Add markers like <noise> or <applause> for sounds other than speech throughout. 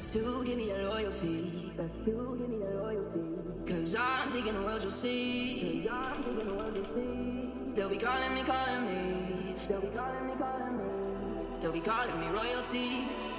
Best to give me that loyalty. Best to give me that loyalty. Cause I'm taking the world you'll see. Cause I'm taking the world you'll see. They'll be calling me, calling me. They'll be calling me, calling me. They'll be calling me royalty.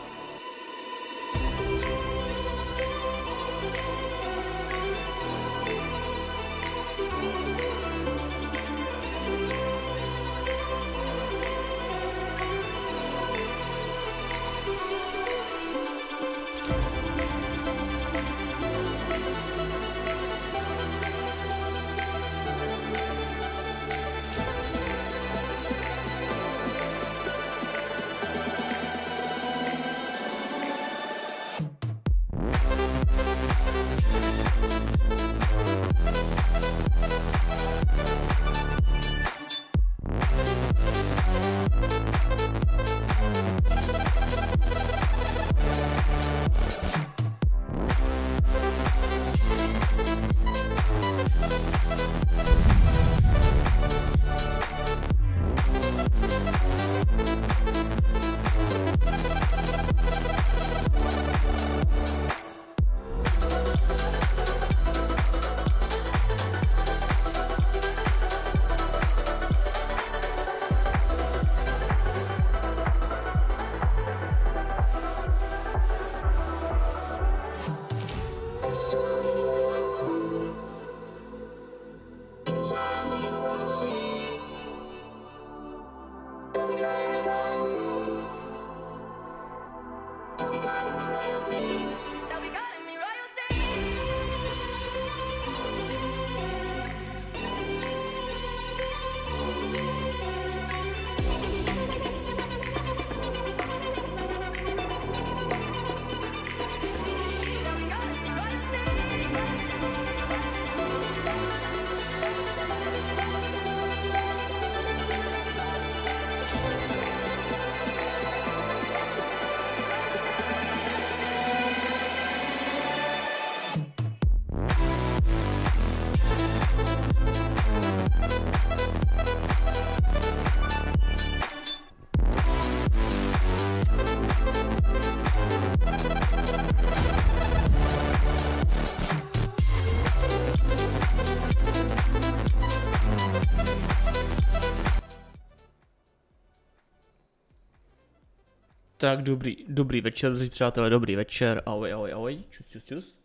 Tak dobrý, dobrý večer, drzí přátelé, dobrý večer, ahoj, ahoj, ahoj, čus, čus, čus.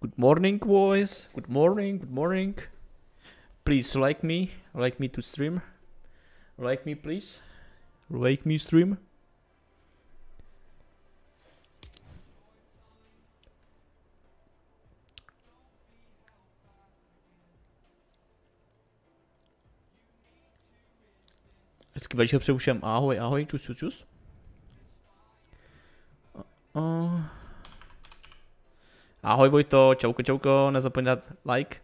Good morning, boys, good morning, good morning. Please like me, like me to stream. Like me, please. Like me stream. Hezký večer přeju všem, ahoj, ahoj, čus, čus, čus. Uh. Ahoj Vojto, čauko čauko, nezapomeň dát like.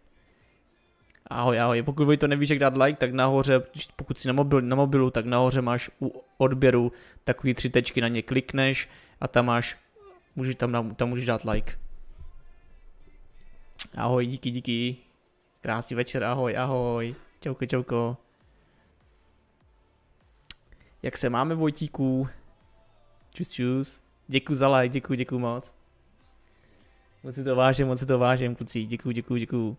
Ahoj, ahoj, pokud Vojto nevíš, jak dát like, tak nahoře, pokud jsi na, mobil, na mobilu, tak nahoře máš u odběru takový tři tečky, na ně klikneš a tam máš, můžeš, tam, tam můžeš dát like. Ahoj, díky, díky. Krásný večer, ahoj, ahoj. Čauko, čauko. Jak se máme, Vojtíku? Čus, čus. Děkuji za like, děkuji, děkuji moc. Moc si to vážím, moc si to vážím, kluci. Děkuji, děkuji, děkuji.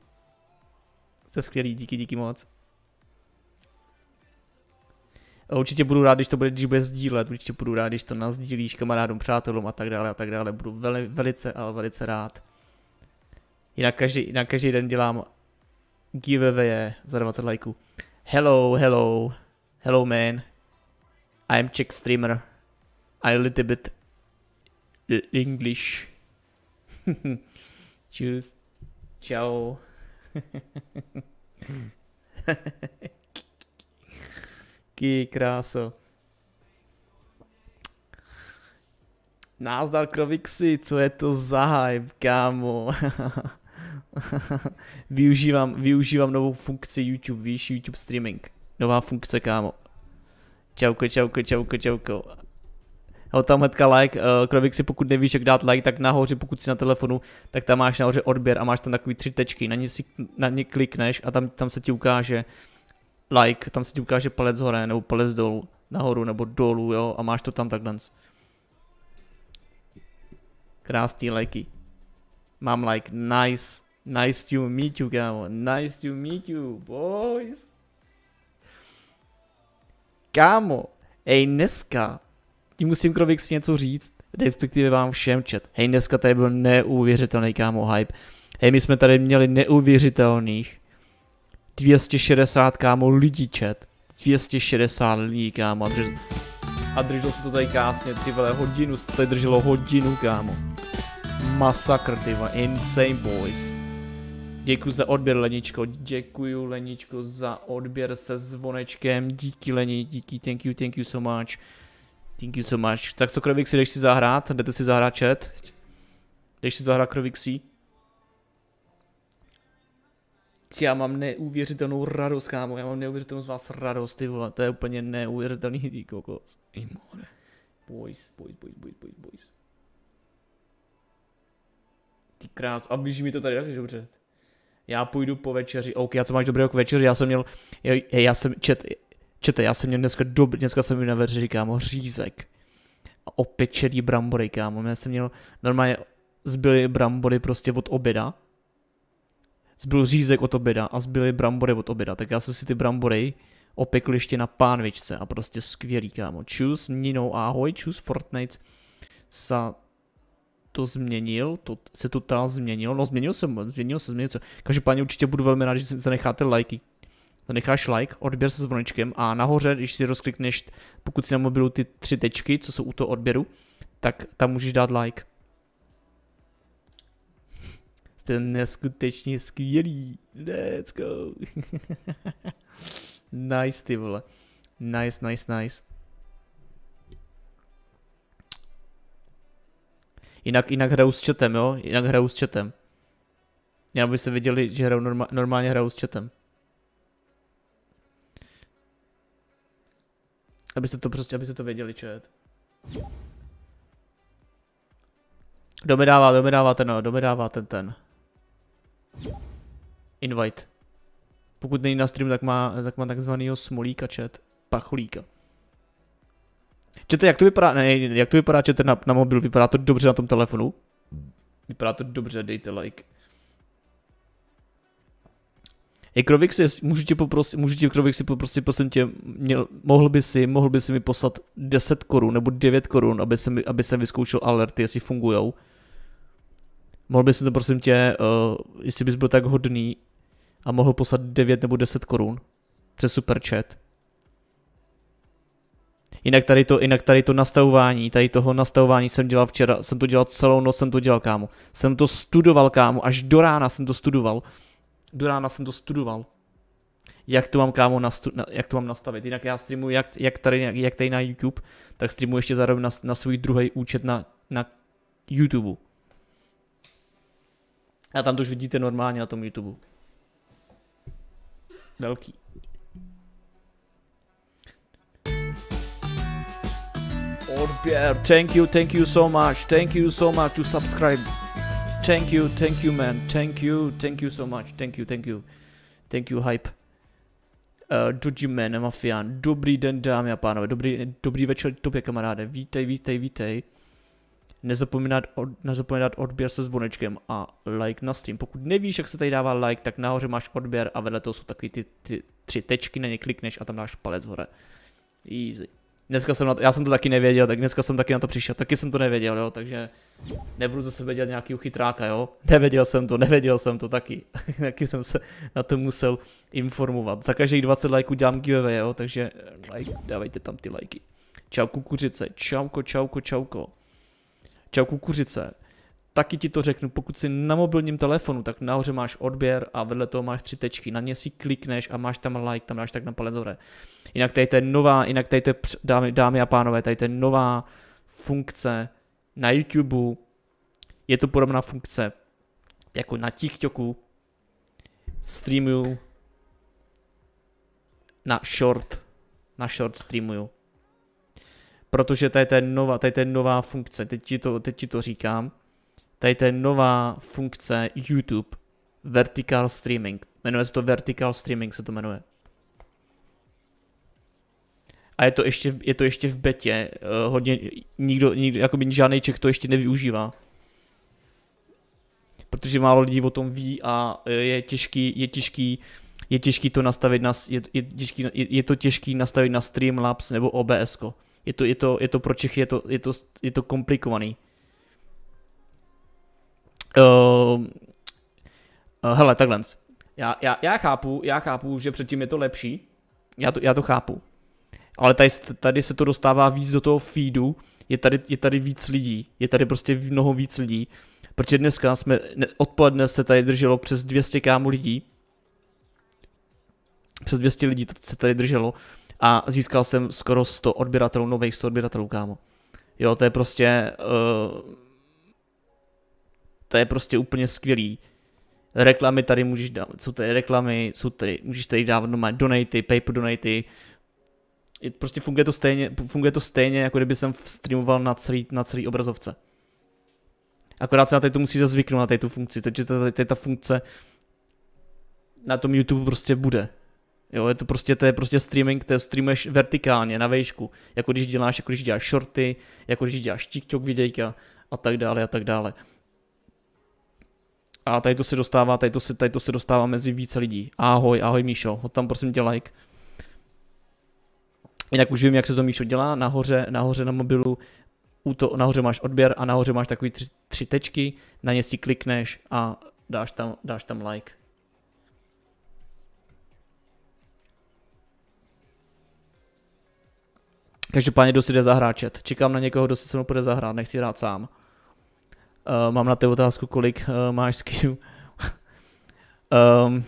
Jste skvělý, díky, díky moc. Určitě budu rád, když to bude, když bude sdílet, určitě budu rád, když to nazdílíš kamarádům, přátelům a tak dále a tak dále. Budu veli, velice, ale velice rád. Jinak každý, jinak každý den dělám giveaway za 20 lajků. Hello, hello, hello man. I'm Czech streamer. I a little bit English. <laughs> Tschüss. Ciao. <laughs> Ký kráso. Názdar Krovixy, co je to za hype, kámo? <laughs> využívám, využívám novou funkci YouTube, víš, YouTube streaming. Nová funkce, kámo. Čauko, čauko, čauko, čauko. Hele, tam hnedka like, uh, Krovik si pokud nevíš, jak dát like, tak nahoře, pokud jsi na telefonu, tak tam máš nahoře odběr a máš tam takový tři tečky, na ně, si, na ně klikneš a tam, tam se ti ukáže like, tam se ti ukáže palec hore nebo palec dolů, nahoru nebo dolů, jo, a máš to tam takhle. Krásný lajky. Mám like, nice. Nice to meet you, kámo. Nice to meet you, boys. Kámo, ej dneska, ti musím Krovix něco říct, respektive vám všem chat. Hej, dneska tady byl neuvěřitelný kámo hype. Hej, my jsme tady měli neuvěřitelných 260 kámo lidí chat. 260 lidí kámo a, drž... a drželo se to tady krásně, ty vole, hodinu se to tady drželo hodinu kámo. Masakr ty vole, insane boys. Děkuji za odběr Leničko, děkuji Leničko za odběr se zvonečkem, díky Leni, díky, thank you, thank you so much. Thank you so much. Tak co Krovixi, jdeš si zahrát? Jdete si zahrát chat? Jdeš si zahrát Krovixi? Já mám neuvěřitelnou radost, kámo, já mám neuvěřitelnou z vás radost, ty vole, to je úplně neuvěřitelný ty kokos. Imore. Boys, boys, boys, boys, boys, boys. Ty krás, a blíží mi to tady takže dobře. Já půjdu po večeři, OK, a co máš dobrého k večeři, já jsem měl, já, já jsem, čet, Čete, já jsem měl dneska dob, dneska jsem měl na večeři, kámo, řízek. A opečený brambory, kámo. Já jsem měl normálně zbyly brambory prostě od oběda. Zbyl řízek od oběda a zbyly brambory od oběda. Tak já jsem si ty brambory opekl ještě na pánvičce a prostě skvělý, kámo. Čus, Nino, ahoj, čus, Fortnite sa to změnil, to se to tam změnil, no změnil jsem, změnil jsem, změnil jsem. Každopádně určitě budu velmi rád, že zanecháte lajky, necháš like, odběr se zvonečkem a nahoře, když si rozklikneš, pokud si na mobilu ty tři tečky, co jsou u toho odběru, tak tam můžeš dát like. Jste neskutečně skvělý. Let's go. <laughs> nice, ty vole. Nice, nice, nice. Jinak, jinak hraju s chatem, jo? Jinak hraju s chatem. Já byste viděli, že hraju norma, normálně hraju s chatem. Abyste to prostě, abyste to věděli, chat. Kdo mi dává, kdo mi dává ten, kdo mi dává ten, ten. Invite. Pokud není na stream, tak má, tak má takzvanýho smolíka chat. Pacholíka. Čete, jak to vypadá, ne, jak to vypadá čete na, na mobil, vypadá to dobře na tom telefonu? Vypadá to dobře, dejte like. Hej, Krovik si, můžu tě poprosit, můžu tě si poprosit, prosím tě, měl, mohl by si, mohl by si mi poslat 10 korun nebo 9 korun, aby jsem, aby jsem vyzkoušel alerty, jestli fungujou. Mohl bys mi to prosím tě, uh, jestli bys byl tak hodný a mohl poslat 9 nebo 10 korun přes super chat. Jinak tady to, jinak tady to nastavování, tady toho nastavování jsem dělal včera, jsem to dělal celou noc, jsem to dělal kámo. Jsem to studoval kámo, až do rána jsem to studoval do rána jsem to studoval. Jak to mám kámo nastu, na, jak to mám nastavit. Jinak já streamuji jak, jak, tady, jak tady na YouTube, tak streamuji ještě zároveň na, na svůj druhý účet na, na YouTube. A tam to už vidíte normálně na tom YouTube. Velký. Odběr, thank you, thank you so much, thank you so much to subscribe. Thank you, thank you, man. Thank you, thank you so much. Thank you, thank you. Thank you, hype. Uh, Doji Man, Mafián. Dobrý den, dámy a pánové. Dobrý, dobrý večer tobě, kamaráde. Vítej, vítej, vítej. Nezapomínat, od, nezapomínat odběr se zvonečkem a like na stream. Pokud nevíš, jak se tady dává like, tak nahoře máš odběr a vedle toho jsou takový ty, ty tři tečky, na ně klikneš a tam dáš palec hore. Easy. Dneska jsem na to, já jsem to taky nevěděl, tak dneska jsem taky na to přišel, taky jsem to nevěděl, jo, takže nebudu zase vědět nějaký chytráka, jo. Nevěděl jsem to, nevěděl jsem to taky, <laughs> taky jsem se na to musel informovat. Za každých 20 lajků dělám giveaway, jo, takže like, dávejte tam ty lajky. Čau kukuřice, čauko, čauko, čauko. Čau kukuřice. Taky ti to řeknu, pokud si na mobilním telefonu, tak nahoře máš odběr a vedle toho máš tři tečky. Na ně si klikneš a máš tam like, tam dáš tak na palec hore. Jinak tady je nová, jinak tady je, dámy, dámy a pánové, tady je nová funkce na YouTube. Je to podobná funkce jako na TikToku. Streamuju na short, na short streamuju. Protože tady je nová, tady je nová funkce, teď ti to, teď ti to říkám tady to je nová funkce YouTube, Vertical Streaming. Jmenuje se to Vertical Streaming, se to jmenuje. A je to ještě, je to ještě v betě, uh, hodně, nikdo, nikdo, jakoby žádný Čech to ještě nevyužívá. protože málo lidí o tom ví a je těžký, je těžký, je těžký to nastavit na, je, je, těžký, je, je to těžký nastavit na Streamlabs nebo OBS. -ko. Je to, je to, je to pro Čechy, je to, je to, je to komplikovaný. Uh, uh, hele, takhle. Já, já, já, chápu, já chápu, že předtím je to lepší. Já to, já to chápu. Ale tady, tady se to dostává víc do toho feedu, je tady, je tady víc lidí, je tady prostě mnoho víc lidí, protože dneska jsme, odpoledne se tady drželo přes 200 kámu lidí, přes 200 lidí se tady drželo a získal jsem skoro 100 odběratelů, nových 100 odběratelů, kámo. Jo, to je prostě, uh, to je prostě úplně skvělý. Reklamy tady můžeš dávat, jsou tady reklamy, jsou tady, můžeš tady dávat doma donaty, paper donaty, prostě funguje to stejně, funguje to stejně, jako kdyby jsem streamoval na celý, na celý obrazovce. Akorát se na to musí zvyknout na této funkci, takže ta, ta, ta funkce na tom YouTube prostě bude. Jo, je to prostě, to je prostě streaming, to je streamuješ vertikálně, na vejšku, jako když děláš, jako když děláš shorty, jako když děláš TikTok videjka a tak dále a tak dále. A tady to se dostává, tady to se, tady to se dostává mezi více lidí. Ahoj, ahoj Míšo, hod tam prosím tě like. Jinak už vím, jak se to Míšo dělá, nahoře, nahoře na mobilu, to, nahoře máš odběr a nahoře máš takový tři, tři tečky, na ně si klikneš a dáš tam, dáš tam like. Každopádně, kdo si jde zahrát. Čekám na někoho, kdo si se mnou půjde zahrát, nechci hrát sám. Uh, mám na té otázku, kolik uh, máš skinů. um,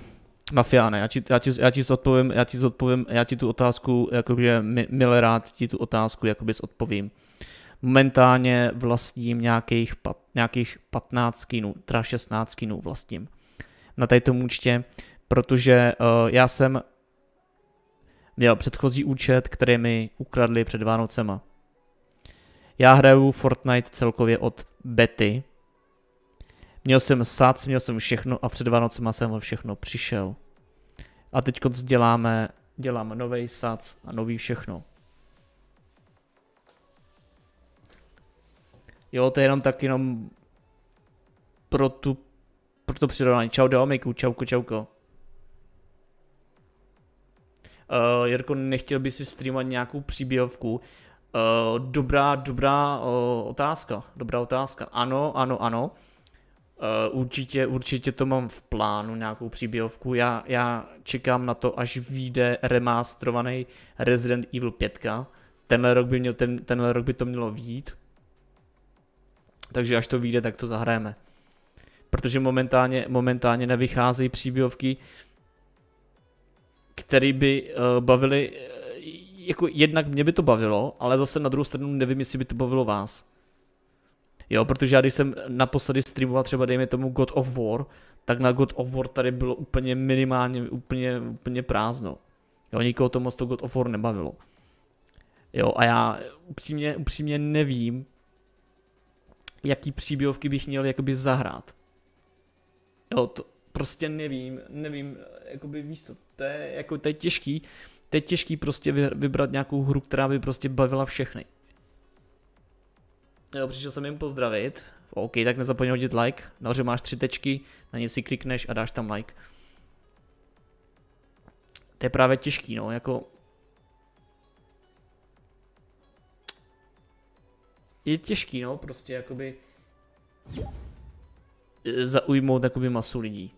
Mafiáne, já ti, já, ti, já ti odpovím, já ti odpovím, já ti tu otázku, jakože milé rád ti tu otázku jakoby odpovím. Momentálně vlastním nějakých, pat, nějakých 15 skinů, teda 16 skinů vlastním na této účtě, protože uh, já jsem měl předchozí účet, který mi ukradli před Vánocema. Já hraju Fortnite celkově od bety. Měl jsem sac, měl jsem všechno a před Vánocema jsem o všechno přišel. A teď děláme, děláme nový sac a nový všechno. Jo, to je jenom tak jenom pro tu, pro to přirovnání. Čau Domiku, čauko, čauko. Uh, Jirko, nechtěl by si streamovat nějakou příběhovku? Uh, dobrá, dobrá uh, otázka, dobrá otázka. Ano, ano, ano. Určitě, určitě to mám v plánu, nějakou příběhovku. Já, já čekám na to, až vyjde remasterovaný Resident Evil 5. Tenhle rok by, měl, ten, tenhle rok by to mělo výjít. Takže až to vyjde, tak to zahrajeme. Protože momentálně, momentálně nevycházejí příběhovky, které by uh, bavily, uh, jako jednak mě by to bavilo, ale zase na druhou stranu nevím, jestli by to bavilo vás. Jo, protože já když jsem naposledy streamoval třeba dejme tomu God of War, tak na God of War tady bylo úplně minimálně, úplně, úplně prázdno. Jo, nikoho to moc to God of War nebavilo. Jo, a já upřímně, upřímně nevím, jaký příběhovky bych měl jakoby zahrát. Jo, to prostě nevím, nevím, jakoby víš co, to je, jako, to je těžký, to je těžký prostě vybrat nějakou hru, která by prostě bavila všechny. Jo, přišel jsem jim pozdravit. OK, tak nezapomeň hodit like. Nahoře máš tři tečky, na ně si klikneš a dáš tam like. To je právě těžký, no, jako... Je těžký, no, prostě jakoby... Zaujmout jakoby masu lidí.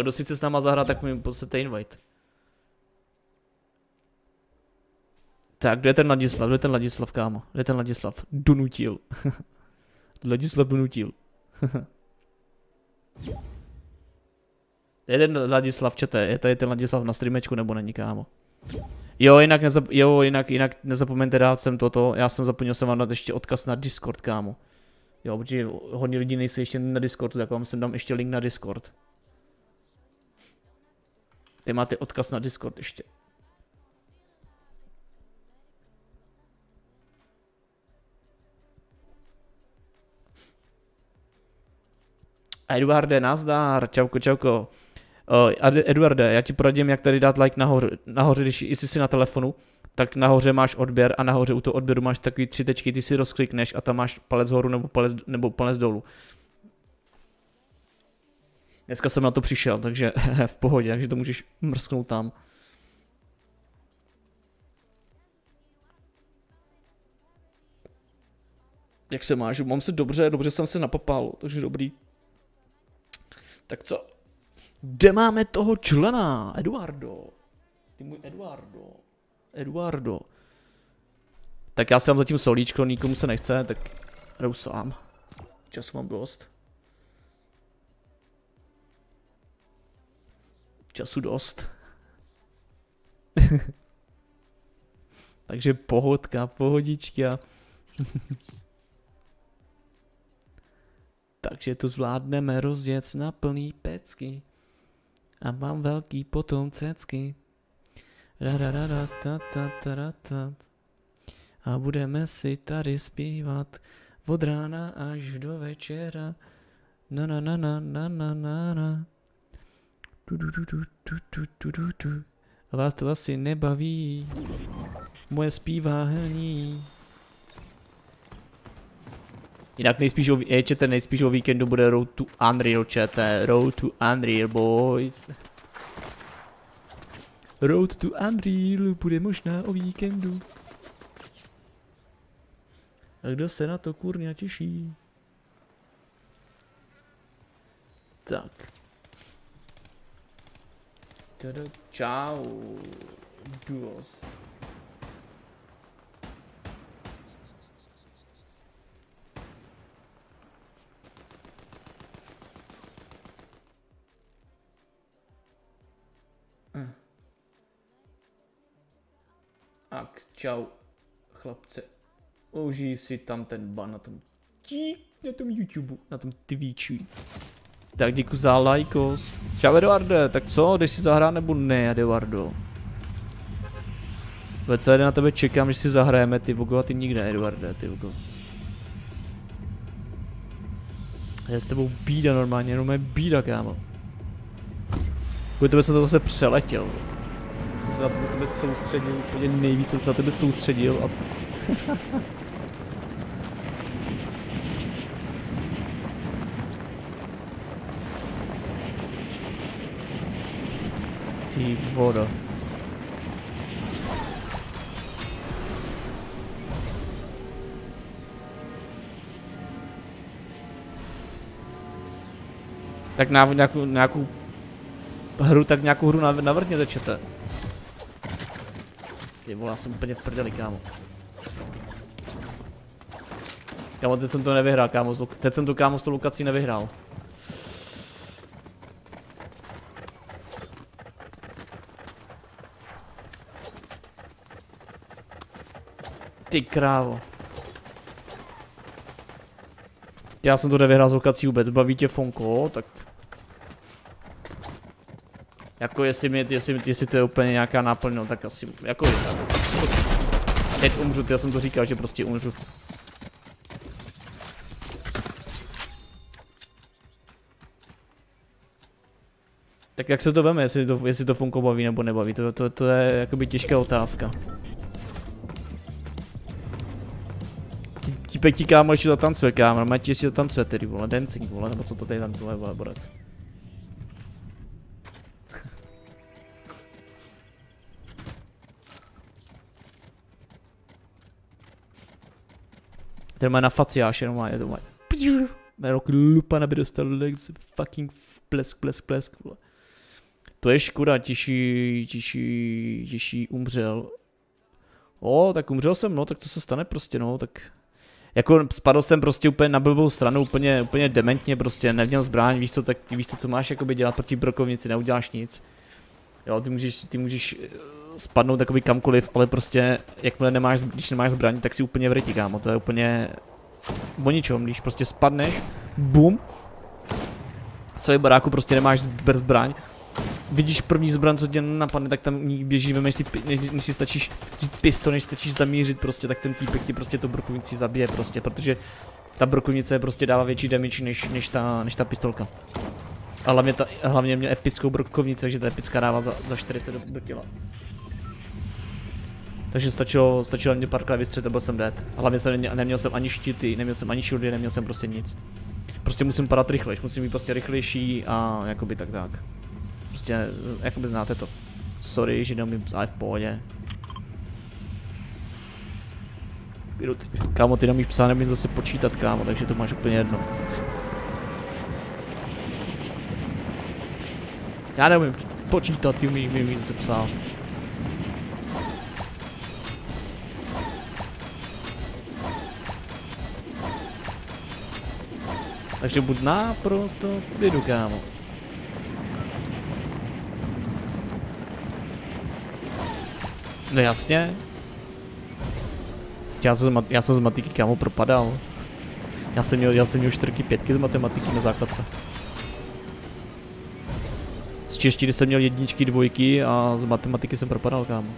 Kdo si chce s náma zahrát, tak mi podstate invite. Tak, kdo je ten Ladislav? Kdo je ten Ladislav, kámo? Kdo je ten Ladislav? Donutil. <laughs> Ladislav donutil. <laughs> je ten Ladislav, čete, je tady ten Ladislav na streamečku nebo není, kámo? Jo, jinak, nezap, jo, jinak, jinak nezapomeňte dát sem toto, já jsem zapomněl jsem vám dát ještě odkaz na Discord, kámo. Jo, protože hodně lidí nejsou ještě na Discordu, tak vám sem dám ještě link na Discord. Ty máte odkaz na Discord ještě. Eduarde, nazdar, čauko, čauko. Uh, Eduarde, já ti poradím, jak tady dát like nahoře. Nahoře, když jsi si na telefonu, tak nahoře máš odběr a nahoře u toho odběru máš takový tři tečky, ty si rozklikneš a tam máš palec horu nebo palec, nebo palec dolů. Dneska jsem na to přišel, takže <laughs> v pohodě, takže to můžeš mrsknout tam. Jak se máš? Mám se dobře, dobře jsem se napapal, takže dobrý. Tak co? Kde máme toho člena? Eduardo. Ty můj Eduardo. Eduardo. Tak já si dám zatím solíčko, nikomu se nechce, tak jdu sám. Času mám dost. Času dost. <laughs> Takže pohodka, pohodička. <laughs> takže to zvládneme rozjet na plný pecky. A mám velký potom cecky. A budeme si tady zpívat od rána až do večera. Na na na na na na na na. Du, du, du, du, du, du, du, du. A vás to asi nebaví. Moje zpívání. Jinak nejspíš o, je, čete, nejspíš o víkendu bude Road to Unreal, čete. Road to Unreal, boys. Road to Unreal bude možná o víkendu. A kdo se na to kurňa těší? Tak. Tada, čau. Duos. Tak, čau, chlapce. Užij si tam ten ban na tom tí, na tom YouTube, na tom Twitchi. Tak děkuji za lajkos. Čau Eduarde, tak co, jdeš si zahrát nebo ne, Eduardo? VCD na tebe čekám, že si zahrajeme, ty vogo, a ty nikde, Eduarde, ty vogo. Já s tebou bída normálně, jenom je bída, kámo. Kvůli tebe jsem to zase přeletěl se na tebe soustředil, úplně nejvíc jsem se na tebe soustředil a... <laughs> Ty voda. Tak nějakou, nějakou hru, tak nějakou hru navrhněte, čete. Ty vole, já jsem úplně v prdeli, kámo. Kámo, teď jsem to nevyhrál, kámo, teď jsem to kámo s tou lokací nevyhrál. Ty krávo. Já jsem to nevyhrál z lokací vůbec, baví tě Fonko, tak jako jestli, mě, jestli, jestli to je úplně nějaká náplň, no, tak asi, jako je tak. Teď umřu, já jsem to říkal, že prostě umřu. Tak jak se to veme, jestli to, jestli to Funko baví nebo nebaví, to, to, to je jakoby těžká otázka. Típek ti kámo ještě zatancuje kámo, má ti ještě zatancuje tedy vole, dancing vole, nebo co to tady tancuje vole, borec. Ten má na faciáš jenom má, je to má. Rok lupa, aby dostal legs, fucking plesk, plesk, plesk, vole. To je škoda, tiší, tiší, tiší umřel. O, tak umřel jsem, no, tak co se stane prostě, no, tak... Jako spadl jsem prostě úplně na blbou stranu, úplně, úplně dementně prostě, neměl zbraň, víš co, tak víš co, co máš jakoby dělat proti brokovnici, neuděláš nic. Jo, ty můžeš, ty můžeš spadnout takový kamkoliv, ale prostě jakmile nemáš, když nemáš zbraň, tak si úplně vrytí, kámo, to je úplně o ničom, když prostě spadneš, bum, v celé baráku prostě nemáš zbraň, vidíš první zbraň, co tě napadne, tak tam běží, než si, než, než si stačíš pistol, než stačíš zamířit prostě, tak ten týpek ti prostě to brokovnici zabije prostě, protože ta brokovnice prostě dává větší damage než, než, ta, než ta pistolka. A hlavně, ta, hlavně mě epickou brokovnici, takže ta epická dává za, za 40 do, do těla. Takže stačilo, stačilo mě párkrát vystřelit a byl jsem dead. A hlavně jsem neměl, neměl jsem ani štíty, neměl jsem ani shieldy, neměl jsem prostě nic. Prostě musím padat rychlejš, musím být prostě rychlejší a jakoby tak tak. Prostě, jakoby znáte to. Sorry, že neumím psát v pohodě. Kámo, ty nemíš psát, nemím zase počítat, kámo, takže to máš úplně jedno. Já neumím počítat, ty umím, umím zase psát. Takže buď naprosto v klidu, kámo. No jasně. Já jsem, já jsem z matiky kámo propadal. Já jsem měl, já jsem měl čtyřky pětky z matematiky na základce. Z češtiny jsem měl jedničky, dvojky a z matematiky jsem propadal kámo.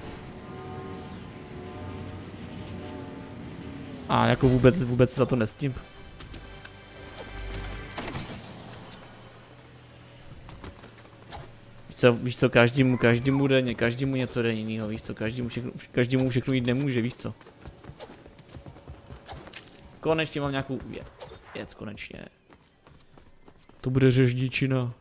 A jako vůbec, vůbec za to nestím. Co, víš co, každému, každému jde, každému něco jde jinýho, víš co, každému všechno, každému všechno jít nemůže, víš co. Konečně mám nějakou věc, konečně. To bude řeždičina.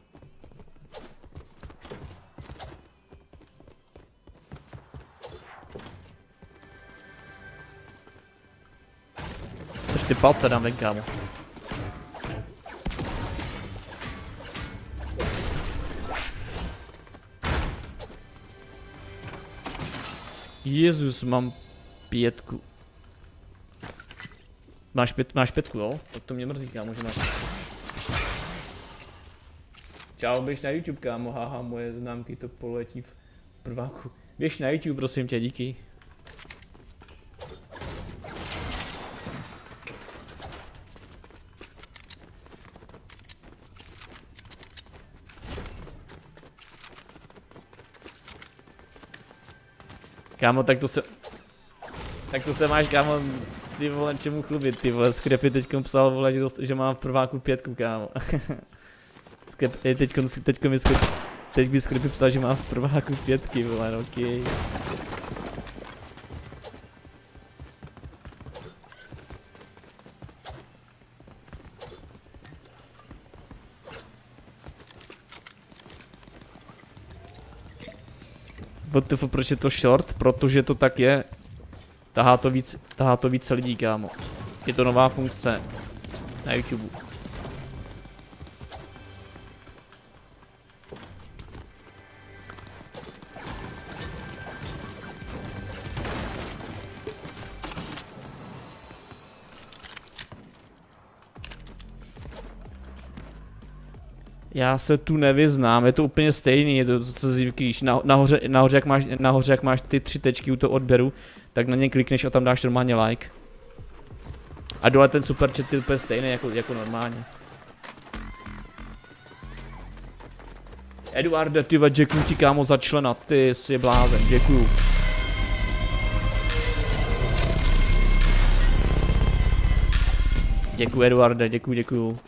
Drž ty palce dám ven, kámo. Jezus, mám pětku. Máš, pět, máš pětku, jo? Tak to mě mrzí, kámo, že máš. Čau, běž na YouTube, kámo, haha, moje známky to poletí v prváku. Běž na YouTube, prosím tě, díky. Kámo, tak to se... Tak to se máš, kámo, ty vole, čemu chlubit, ty vole, Skrepy teďkom psal, vole, že, dost, že mám v prváku pětku, kámo. <laughs> Skrep, teďkom, teďkom mi Skrep, teď by Skrepy psal, že mám v prváku pětky, vole, no okej. Okay. WTF, proč je to short? Protože to tak je. Tahá to víc, tahá to více lidí, kámo. Je to nová funkce na YouTube. Já se tu nevyznám, je to úplně stejný, je to, co zvyklíš. Na, nahoře, nahoře, jak máš, nahoře, jak máš ty tři tečky u toho odběru, tak na ně klikneš a tam dáš normálně like. A dole ten super chat je úplně stejný jako, jako normálně. Eduarde, ty děkuji ti kámo za člena, ty jsi blázen, děkuju. Děkuji Eduarde, děkuji, děkuji.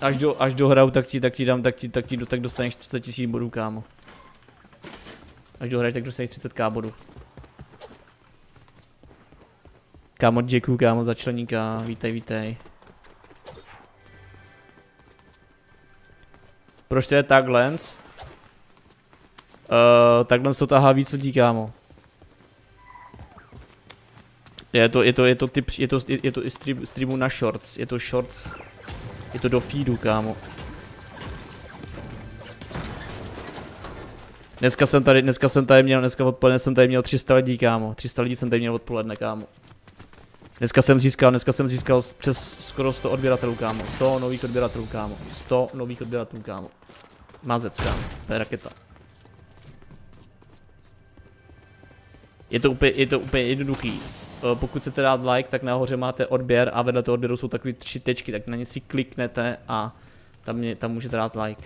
Až do, až do hraju, tak ti, tak ti dám, tak ti, tak ti, tak dostaneš 30 tisíc bodů, kámo. Až do hraju, tak dostaneš 30k bodů. Kámo, děkuju, kámo, za členíka, vítej, vítej. Proč to je takhle? Uh, takhle to tahá víc lidí, kámo. Je to, je to, je to typ, je to, je to i stream, streamu na shorts, je to shorts je to do feedu, kámo. Dneska jsem tady, dneska jsem tady měl, dneska odpoledne jsem tady měl 300 lidí, kámo. 300 lidí jsem tady měl odpoledne, kámo. Dneska jsem získal, dneska jsem získal přes skoro 100 odběratelů, kámo. 100 nových odběratelů, kámo. 100 nových odběratelů, kámo. Mazec, kámo. To je raketa. Je to úplně, je to úplně jednoduchý. Eh, pokud chcete dát like, tak nahoře máte odběr a vedle toho odběru jsou takové tři tečky, tak na ně si kliknete a tam, mě, tam můžete dát like.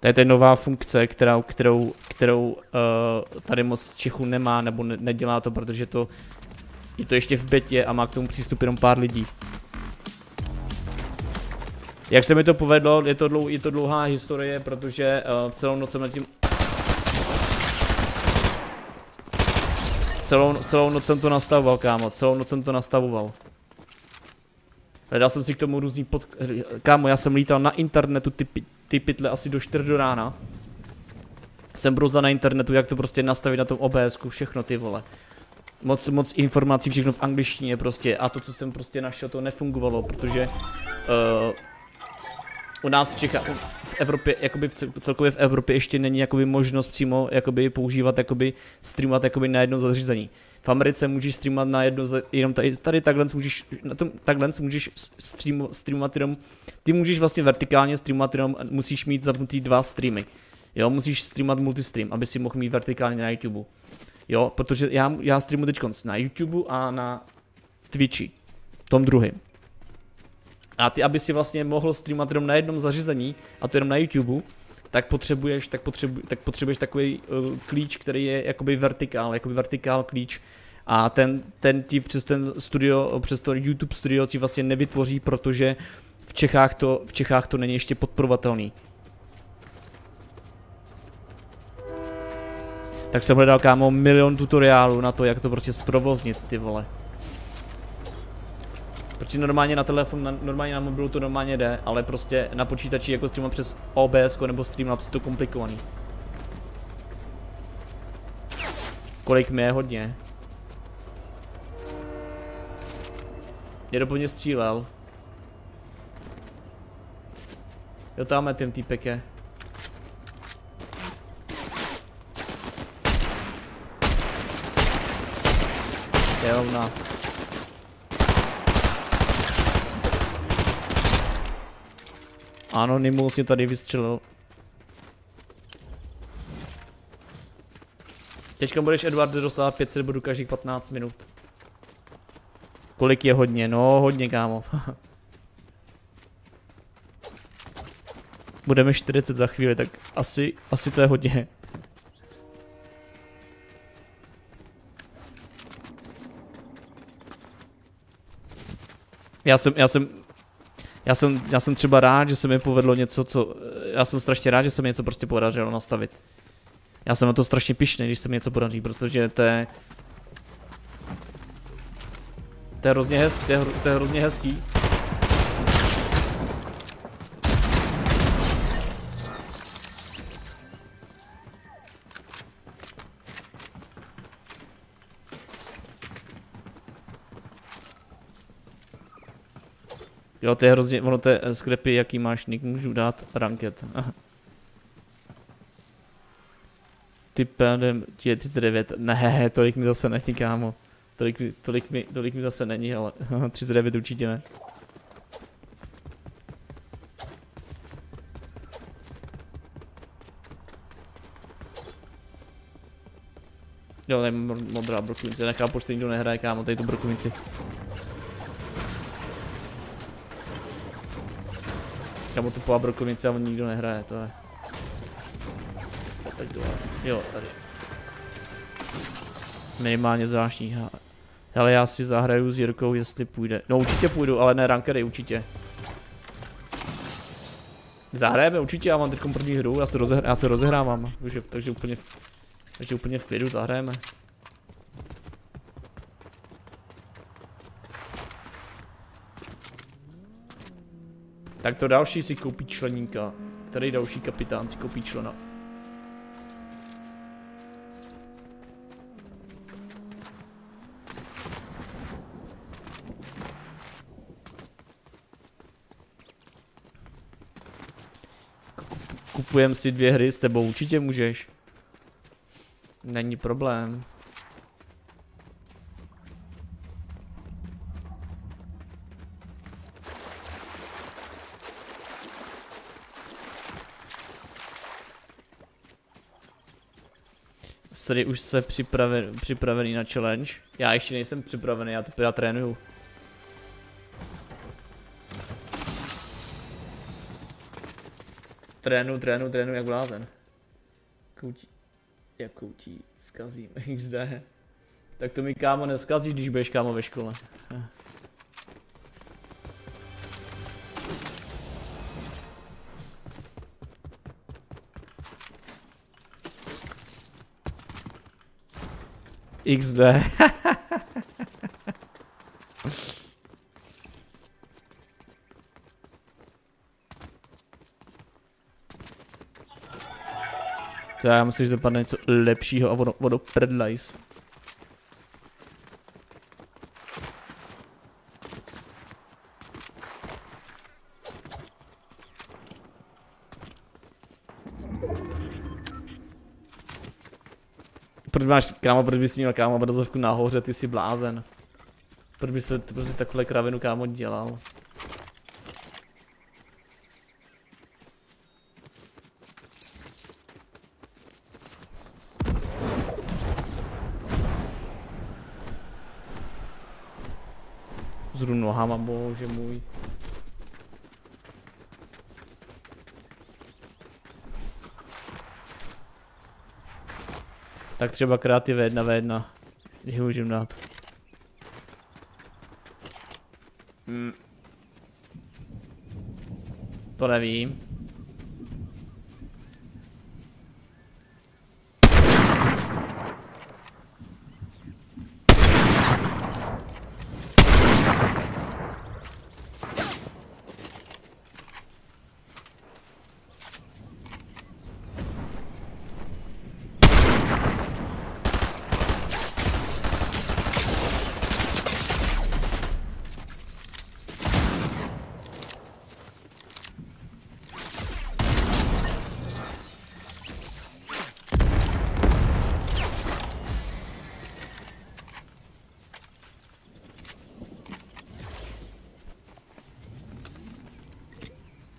To je nová funkce, kterou, kterou, kterou uh, tady moc Čechů nemá, nebo ne, nedělá to, protože to je to ještě v betě a má k tomu přístup jenom pár lidí. Jak se mi to povedlo, je to, dlou, je to dlouhá historie, protože uh, celou noc jsem nad tím Celou, celou noc jsem to nastavoval, kámo, celou noc jsem to nastavoval. Hledal jsem si k tomu různý pod... Kámo, já jsem lítal na internetu ty, ty pytle asi do 4 do rána. Jsem brouzal na internetu, jak to prostě nastavit na tom OBSku, všechno ty vole. Moc, moc informací, všechno v angličtině prostě a to, co jsem prostě našel, to nefungovalo, protože uh, u nás v Čechách, v Evropě, jakoby v celkově v Evropě ještě není jakoby možnost přímo jakoby používat, jakoby streamovat jakoby na jedno zařízení. V Americe můžeš streamovat na jedno, jenom tady, tady takhle můžeš, na tom, takhle můžeš stream, streamovat jenom, ty můžeš vlastně vertikálně streamovat jenom, musíš mít zapnutý dva streamy. Jo, musíš streamovat multistream, aby si mohl mít vertikálně na YouTube. Jo, protože já, já streamu teď na YouTube a na Twitchi, tom druhém. A ty, aby si vlastně mohl streamovat jenom na jednom zařízení, a to jenom na YouTube, tak potřebuješ, tak potřebuj, tak potřebuješ takový uh, klíč, který je jakoby vertikál, jakoby vertikál klíč. A ten, ten ti přes ten studio, přes to YouTube studio ti vlastně nevytvoří, protože v Čechách to, v Čechách to není ještě podporovatelný. Tak jsem hledal kámo milion tutoriálů na to, jak to prostě zprovoznit ty vole. Protože normálně na telefon, na, normálně na mobilu to normálně jde, ale prostě na počítači jako streamovat přes OBS nebo Streamlabs je to komplikovaný. Kolik mi je hodně. Je po mě střílel. Jo, tam je ten týpek je. Jo, na. Anonymous mě tady vystřelil. Teďka budeš Edward dostávat 500 bodů každých 15 minut. Kolik je hodně? No, hodně kámo. <laughs> Budeme 40 za chvíli, tak asi, asi to je hodně. Já jsem, já jsem já jsem, já jsem třeba rád, že se mi povedlo něco, co... Já jsem strašně rád, že se mi něco prostě podařilo nastavit. Já jsem na to strašně pišný, když se mi něco podaří, protože to je... To je hrozně hezký, to je, to je hrozně hezký. Jo, to je hrozně, ono to je sklepy, jaký máš nick, můžu dát ranket. <laughs> Ty pádem, ti je 39, ne, tolik mi zase není, kámo. Tolik, tolik, mi, tolik mi zase není, ale <laughs> 39 určitě ne. Jo, ne, modrá brokovnice, nechápu, to nikdo nehraje, kámo, tady tu brokovnici. Kamo tu po brokovnici a on nikdo nehraje, to je. Tak dole. Jo, tady. Minimálně zvláštní. Ale já si zahraju s Jirkou, jestli půjde. No určitě půjdu, ale ne rankery, určitě. Zahrajeme určitě, já mám teď první hru, já se, rozehr já se rozehrávám, takže, takže, úplně v, takže úplně v klidu zahrajeme. Tak to další si koupí členíka. Který další kapitán si koupí člena? Kupujem si dvě hry s tebou, určitě můžeš. Není problém. Sry už se připraven, připravený na challenge. Já ještě nejsem připravený, já teprve trénuju. Trénu, trénu, trénu jak blázen. Koutí, jak koutí, zkazím, <laughs> XD. Tak to mi kámo neskazíš, když budeš kámo ve škole. XD. <laughs> To já myslím, že dopadne něco lepšího a ono, ono prdlajs. Máš, kámo, proč bys měl kámo obrazovku nahoře, ty jsi blázen. Proč bys prostě takhle kravinu kámo dělal? Zru nohama, bože můj. Tak třeba kreativ jedna v jedna. Že můžem dát. Hmm. To nevím.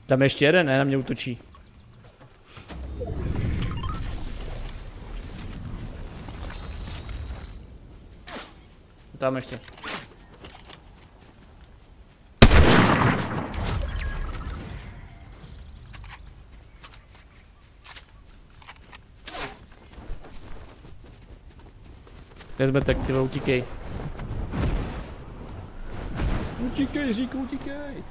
Tam ještě jeden, ne? Na mě útočí. Tam ještě. Teď jsme tak, ty utíkej. Utíkej, řík, utíkej.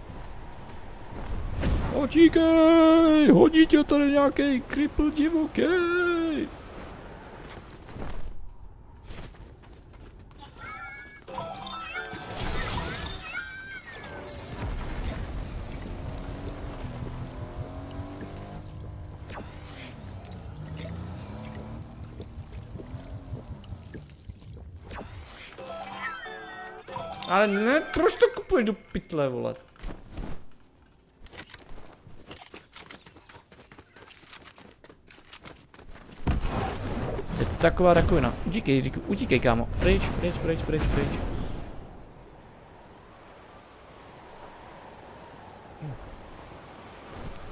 Očíkej, hodí tě tady nějaký kripl divoký. Ale ne, proč to kupuješ do pytle, vole? Taková rakovina. Utíkej, říkám, utíkej, kámo. Pryč, pryč, pryč, pryč, pryč.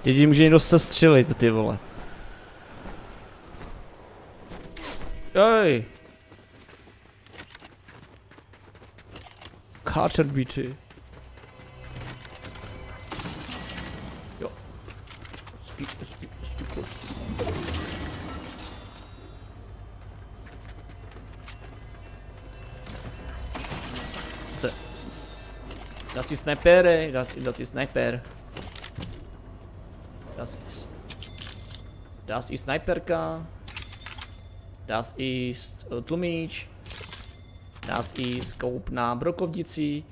Teď může někdo sestřelit, ty vole. Ej! Carter beaty. Das ist Sniper, das, das ist Sniper. Das ist... Das ist Sniperka. Das ist tlumič. Das ist koup na brokovnici.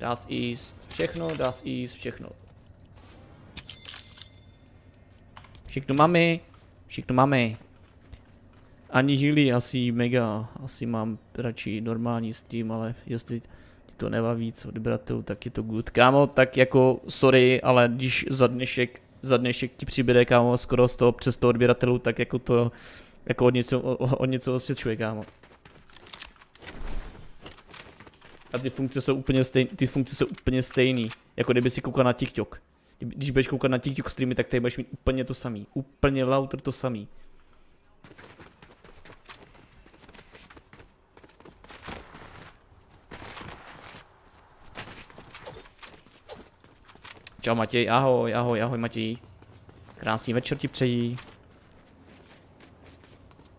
Das ist všechno, das ist všechno. Všechno máme, všechno máme. Ani healy asi mega, asi mám radši normální stream, ale jestli to nebaví co odběratelů, tak je to good. Kámo, tak jako sorry, ale když za dnešek, za dnešek ti přibude kámo skoro z toho přes toho odběratelů, tak jako to jako od něco, o, od něco osvědčuje kámo. A ty funkce jsou úplně stejný, ty funkce jsou úplně stejný, jako kdyby si koukal na TikTok. Když budeš koukat na TikTok streamy, tak tady budeš mít úplně to samý. Úplně lauter to samý. Čau Matěj, ahoj, ahoj, ahoj Matěj. Krásný večer ti přejí.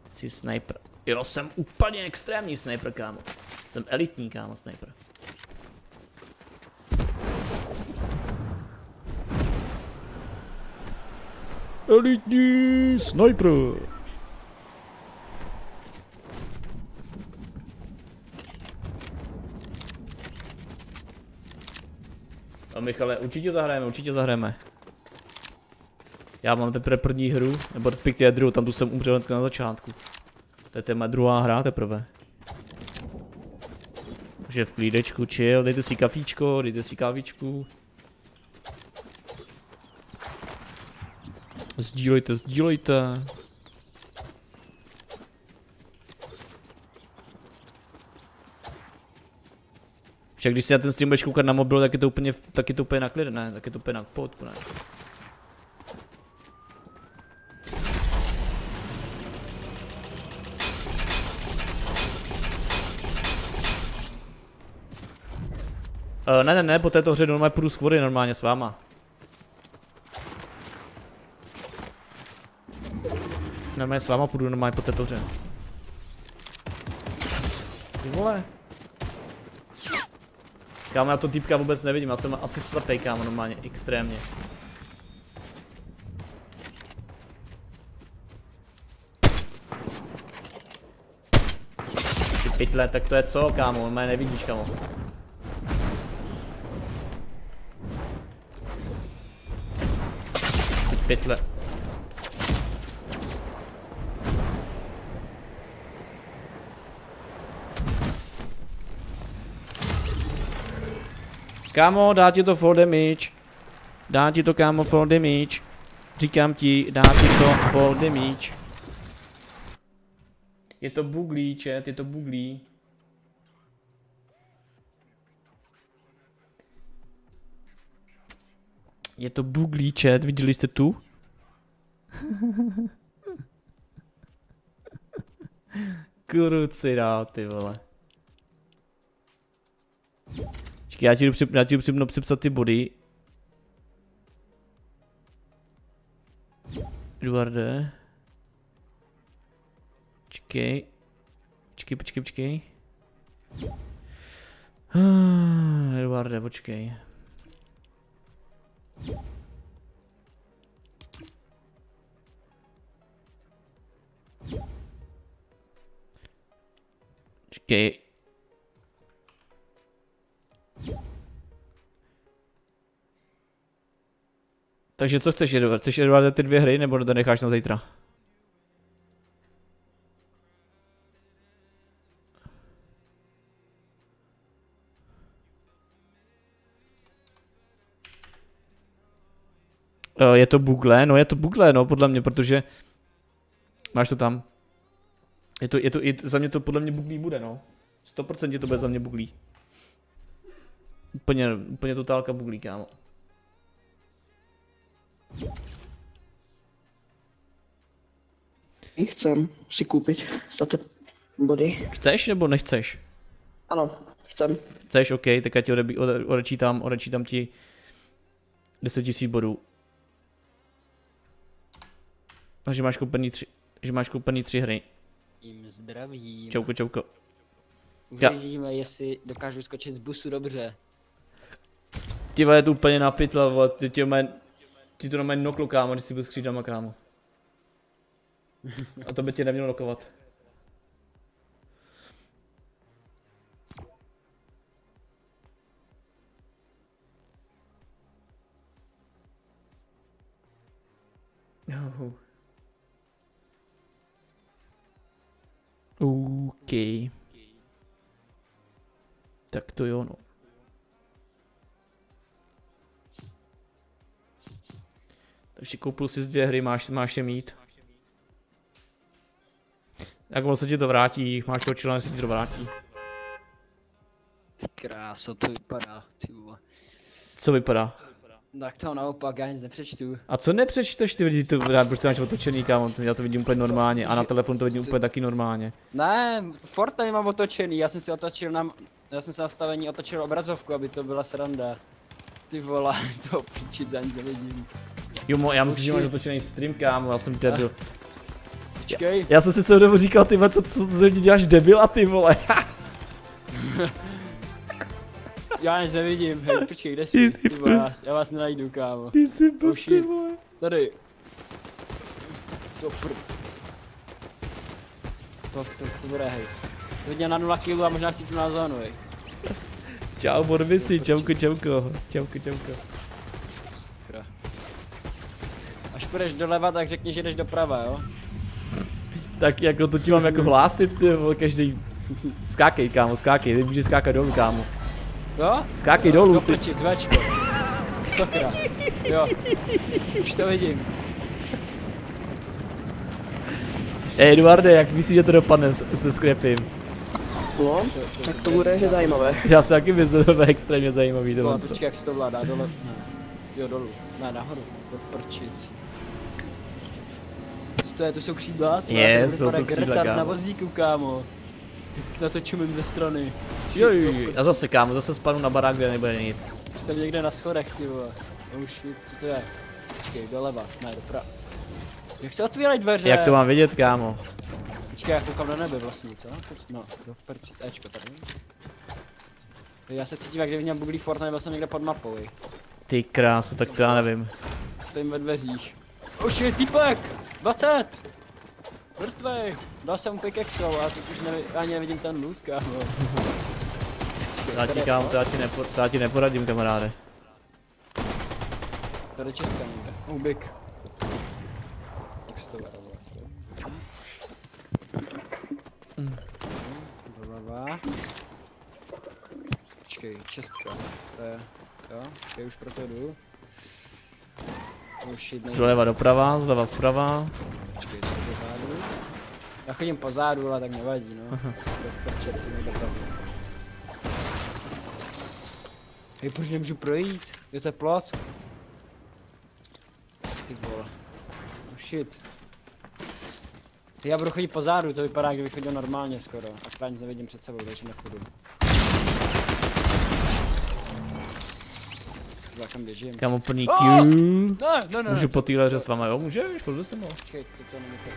Jsi sniper. Jo, jsem úplně extrémní sniper, kámo. Jsem elitní, kámo, sniper. Elitní sniper. A Michale, určitě zahrajeme, určitě zahrajeme. Já mám teprve první hru, nebo respektive druhou, tam tu jsem umřel hned na začátku. To je druhá hra teprve. Takže v klídečku, chill, dejte si kafíčko, dejte si kávičku. Sdílejte, sdílejte. Však když si na ten stream budeš koukat na mobil, tak je to úplně, tak je to úplně na klid, ne? Tak je to úplně na pohodku, ne? Uh, ne, ne, ne, po této hře normálně půjdu s normálně s váma. Normálně s váma půjdu normálně po této hře. Ty vole. Kámo, já to týpka vůbec nevidím, já jsem asi slepej, kámo, normálně, extrémně. Ty pytle, tak to je co, kámo, normálně nevidíš, kámo. Ty pytle. Kámo, dá ti to for damage. Dá ti to kámo for damage. Říkám ti, dá ti to for damage. Je to buglí, chat, je to buglí. Je to buglí, chat, viděli jste tu? <laughs> Kuruci dá, ty vole. Počkej, já ti jdu, přip, já ti jdu připnout připsat ty body. Eduarde. Počkej. Počkej, počkej, počkej. <sighs> Eduarde, počkej. Počkej. Takže co chceš, Edward? Chceš, Edward, ty dvě hry, nebo to necháš na zítra? Eh, je to bugle? No je to bugle, no, podle mě, protože... Máš to tam. Je to, je to, je to, za mě to podle mě buglí bude, no. 100% to bude za mě buglí. Úplně, úplně totálka buglí, kámo. Chcem si koupit za ty body. Chceš nebo nechceš? Ano, chcem. Chceš, OK, tak já ti odebí, ode, odečítám, odečítám ti 10 000 bodů. Takže máš koupený tři, že máš koupený tři hry. Jím zdravím. Čauko, čauko. Uvidíme, jestli dokážu skočit z busu dobře. Ty je to úplně na pytle, vole, ty tě ty to normálně noklo, kámo, když jsi byl s křídama, kámo. A to by tě nemělo nokovat. Oh. OK. Tak to jo, no. Takže koupil si z dvě hry, máš, máš je mít. Jak on se ti to vrátí, máš to čilem, se ti to vrátí. Kráso, to vypadá, ty vole. Co vypadá? Tak to naopak, já nic nepřečtu. A co nepřečteš ty lidi, to rád, protože to máš otočený, kámo, to, já to vidím úplně normálně a na telefonu to vidím úplně taky normálně. Ne, Fortnite mám otočený, já jsem si otočil na, já jsem si nastavení otočil obrazovku, aby to byla sranda. Ty vole, <laughs> to přičit ani nevidím. Jo, mo, já myslím, že máš otočený stream, kámo, já jsem debil. Počkej. Já jsem si celou dobu říkal, ty co, co, ze mě děláš debil a ty vole. <laughs> Já nic nevidím, hej, počkej, kde jsi? Ty vole, já, já vás nenajdu, kámo. Ty jsi Oh blb, ty vole. Tady. To pr... To, to, to bude, hej. Viděl na 0 kg a možná chci tu na zónu, hej. Čau, Borbisi, čauko, čauko. Čauko, čauko. Sakra. Až půjdeš doleva, tak řekni, že jdeš doprava, jo? Tak jako to ti mám jako hlásit, ty vole, každý. Skákej, kámo, skákej, ty můžeš skákat dolů, kámo. Jo? Skákej Jo, dolů, do ty. prčic, Včko. Sakra. Jo. Už to vidím. Ej, Eduarde, jak myslíš, že to dopadne se Scrapim? No, tak to bude že zajímavé. Já si taky myslím, že to bude extrémně zajímavý No, počkej, jak se to vládá, dole. Jo, dolů. Ne, nahoru. Do prčic. To je, to jsou křídla? To Je, jsou to křídla, kámo. na vozíku, kámo. Na to čumím ze strany. Jo, jo, jo. A zase, kámo, zase spadnu na barák, kde nebude nic. Jsem někde na schodech, ty vole. Oh shit, co to je? Počkej, doleva, ne, doprava. Jak se otvírají dveře? Jak to mám vědět, kámo? Počkej, já koukám na nebe vlastně, co? No, do prčic, Ečko tady. Já se cítím, jak kdybych měl bublý Fortnite, byl jsem někde pod mapou. Ty krásu, tak to já nevím. Stojím ve dveřích. Oh shit, týpek! 20! Mrtvej! Dal jsem mu pickaxe, a teď už nevi, ani nevidím ten loot, kámo. To já ti, kámo, to já ti, nepo, to já ti neporadím, kamaráde. Tady Česka někde. Oh, big. Jak se to jmenuje? Doleva. Počkej, Česka. To je, jo, počkej, už pro to jdu. Doleva doprava, zleva zprava. Počkej, pozadu. Já chodím pozadu, ale tak nevadí, no. Si. Hej, proč nemůžu projít? Je to plot? Ty vole. Oh shit. Ty já budu chodit pozadu, to vypadá, kdybych chodil normálně skoro. A já nic nevidím před sebou, takže nechodu. Já kam běžím. Kámo, plný Oh! Q. Ne, ne, ne. Můžu po téhle s váma, jo? Můžeš, pojď byste mohl. Počkej, to není to.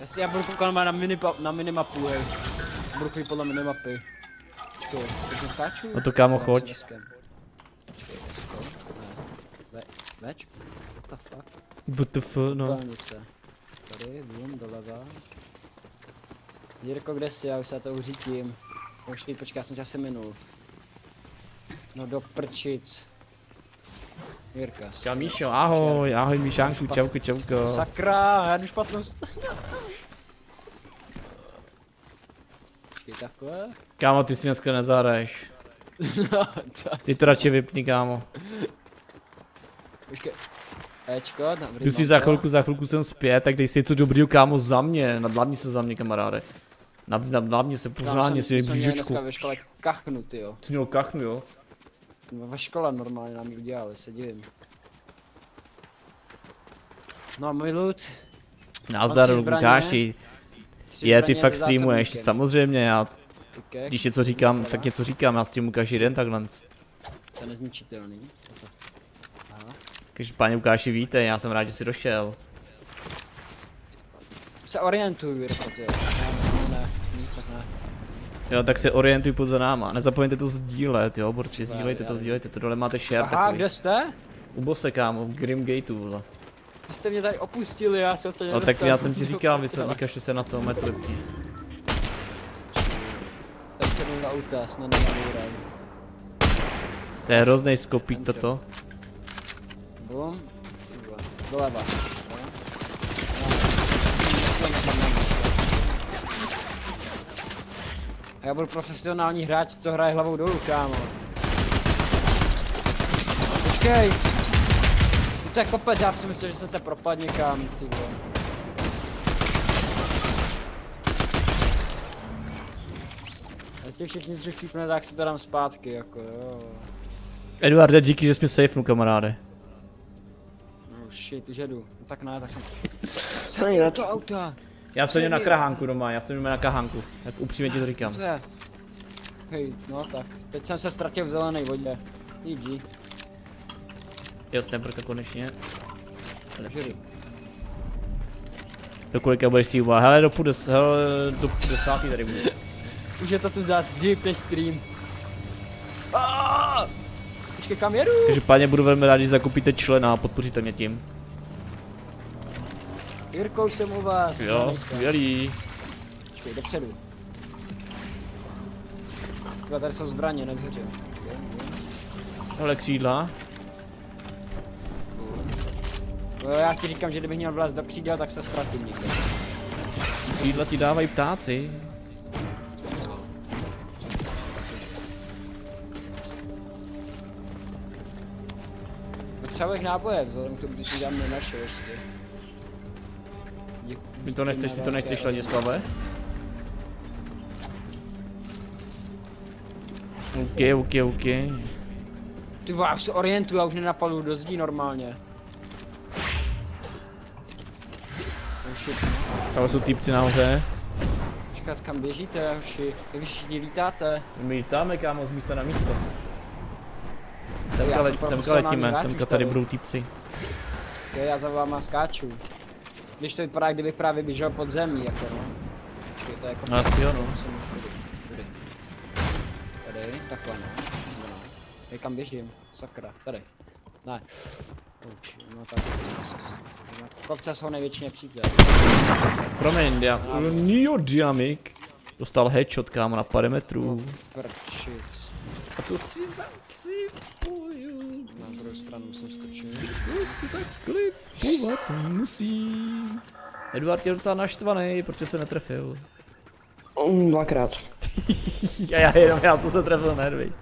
Já, si, já budu koukat na, minipa, na minimapu, hej. Budu chodit podle minimapy. No to kámo, choď. s deskem. Počkej, desko. Ne. Ve, več? What the fuck? WTF, no. Tady, bum, doleva. Jirko, kde jsi? Já už se to uřítím. Počkej, počkej, já jsem tě asi minul. No do prčic. Jirka. Čau Míšo, ahoj, ahoj Míšánku, čauko, čauko. Sakra, já jdu špatnou. <laughs> Počkej, takhle. Kámo, ty si dneska nezahraješ. No, <laughs> Ty to radši vypni, kámo. počkej. Ečko, dobrý. Tu si za chvilku, za chvilku jsem zpět, tak dej si něco dobrýho, kámo, za mě. Nadlavni se za mě, kamaráde. Nad, nad, nadlavni se pořádně si jsme měli břížičku. dneska ve škole kachnu, jo. Jsi měl kachnu, jo? No, Ve škole normálně nám ji udělali, se divím. No a můj loot. Nazdar. Lukáši. Je, ty fakt streamuješ, samozřejmě, já, když něco říkám, tak něco říkám, já streamu každý den takhle. To je nezničitelný. Každopádně Lukáši víte, já jsem rád, že jsi došel. Se orientuju, Jirko, Jo, tak se orientuj pod za náma. Nezapomeňte to sdílet, jo, borci, sdílejte to, sdílejte to, dole máte share Aha, takový. kde jste? U bose, kámo, v Grim Gateu, vole. Vy jste mě tady opustili, já se odsaď No tak já jsem ti říkal, vy se <laughs> vykažte se na to, met lepší. Tak se na auta, snad nenabůraj. To je hroznej skopít toto. Bum. Doleva. A Já budu profesionální hráč, co hraje hlavou dolů, kámo. Počkej! To je kopec, já si myslím, že jsem se propadl někam, ty vole. Jestli všichni z šípne, tak si to dám zpátky, jako jo. Eduarde, díky, že jsi mě safenu, kamaráde. No shit, už jedu. No tak ne, tak jsem... <laughs> Hej, na to to. auta! Já jsem měl na krahánku doma, já jsem měl na kahánku. Tak upřímně ti to říkám. Hej, no tak. Teď jsem se ztratil v zelené vodě. GG. Jo, jsem prka konečně. Do kolika budeš streamovat? Hele, do půl, des, hele, do půl desátý tady budu. Už je to tu zás, než stream. Aaaa! Počkej, kam jedu? Každopádně budu velmi rád, když zakupíte člena a podpoříte mě tím. Jirko, už jsem u vás. Jo, skvělý. Počkej, dopředu. Tyhle, tady jsou zbraně, nevřeče. Hele křídla. No, já ti říkám, že kdybych měl vlez do křídel, tak se ztratím někde. Křídla ti dávají ptáci. Potřebuji náboje, vzhledem k tomu, že si dám nenašel ještě. Ty to nechceš, ty to nechceš Ladislave? OK, OK, OK. Ty vole, já už se orientuju, já už nenapalu do zdí normálně. Tam jsou týpci nahoře. Počkat, kam běžíte, hoši? Jak všichni lítáte? My lítáme kámo z místa na místo. Semka, let, semka letíme, semka tady budou týpci. Jo, já za váma skáču. Když to vypadá, kdybych právě běžel pod zemí, jako no. Je to jako... No asi jo, no. Tady. Tady, takhle no. no. Tady kam běžím? Sakra, tady. Ne. Uč, no tak. Kopce jsou největší nepřítel. Promiň, já... Neo Diamik dostal headshot kámo na pár metrů. Prčic. A to si zasypuju. Na druhou stranu jsem skočil. To si zaklipovat musím. Eduard je docela naštvaný, protože se netrefil. Mm, Dvakrát. A <laughs> já jenom, já jsem se trefil na Edwin.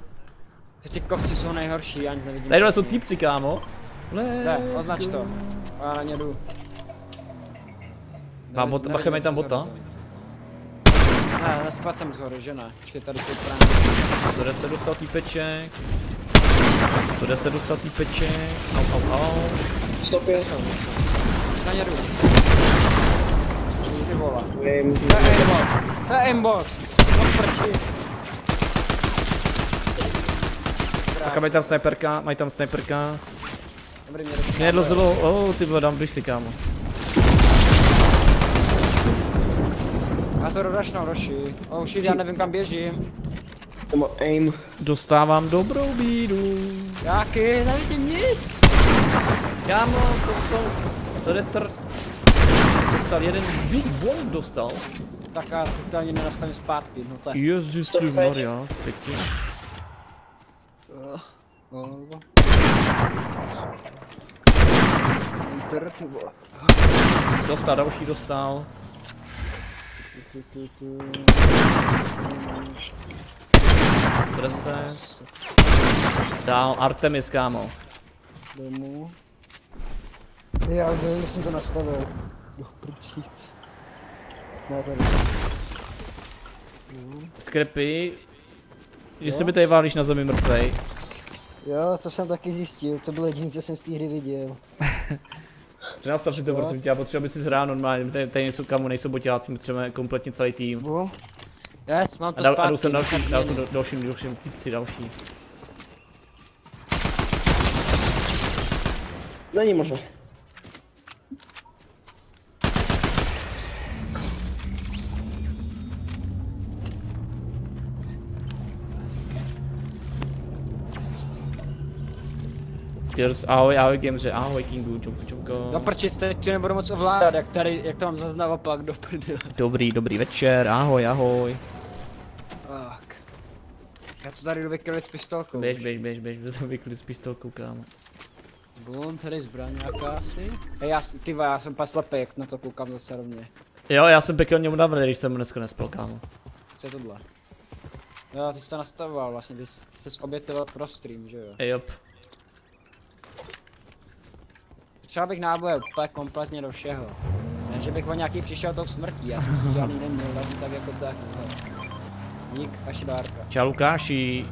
Ty kopci jsou nejhorší, já nic nevidím. Tady jsou týpci kámo. Ne, označ to. Já na ně jdu. Má bot- bacha, mají tam bota? Ne, nespat jsem z hory, že ne. Počkej, tady jsou právě. Bude se dostal týpeček. Bude se dostal týpeček. Au, au, au. Stopě. Na ně jdu. Ty vole. Vím. To je aimbot. To je aimbot. No prči. Tak mají tam sniperka, mají tam sniperka. Dobrý, mě dostane. Mě jedlo zelo, oh, ty vole, dám, běž si kámo. Já to rodašnou roši. Oh shit, já nevím kam běžím. Nebo aim. Dostávám dobrou bídu. Jaký, nevidím nic. Kámo, to jsou, to jde tr... Dostal jeden big bomb dostal. Tak já to ani nenastavím zpátky, no to je. Ježiši Maria, pěkně. Oh. Ty vole. Dostal, další dostal. Prese. Dál Artemis, kámo. Domů. Já už nevím, jsem to nastavil. Do prčíc. Ne, tady. Skrepy. Že se mi tady válíš na zemi mrtvej. Jo, to jsem taky zjistil, to bylo jediné, co jsem z té hry viděl. <laughs> Přenastav si to prosím tě, já potřebuji, aby si zhrál normálně, tady, tady nejsou kamo, nejsou boťáci, my potřebujeme kompletně celý tým. Bu? Yes, mám to A, dal, a zpátky, jdu sem další, dal jsem do, dalším, dalším typci další. Není možné. Ahoj, ahoj Gemře, ahoj Kingu, čauko, čauko. No prči, teď to nebudu moc ovládat, jak tady, jak to mám zase naopak do prdele. Dobrý, dobrý večer, ahoj, ahoj. Tak. Já to tady jdu vykrylit s pistolkou. Běž, běž, běž, běž, běž to vyklid s pistolkou, kámo. Bum, tady zbraň nějaká asi. Hej, já, ty já jsem pas slepý, jak na to koukám zase rovně. Jo, já jsem pekelně unavený, když jsem dneska nespal, kámo. Co je tohle? Jo, ty jsi to nastavoval vlastně, ty jsi jsi obětoval pro stream, že jo? Jop. Třeba bych náboje úplně kompletně do všeho. Ne, že bych o nějaký přišel tou smrtí, já jsem žádný neměl, tak jako tak. Dík, až dárka. Čau Lukáši.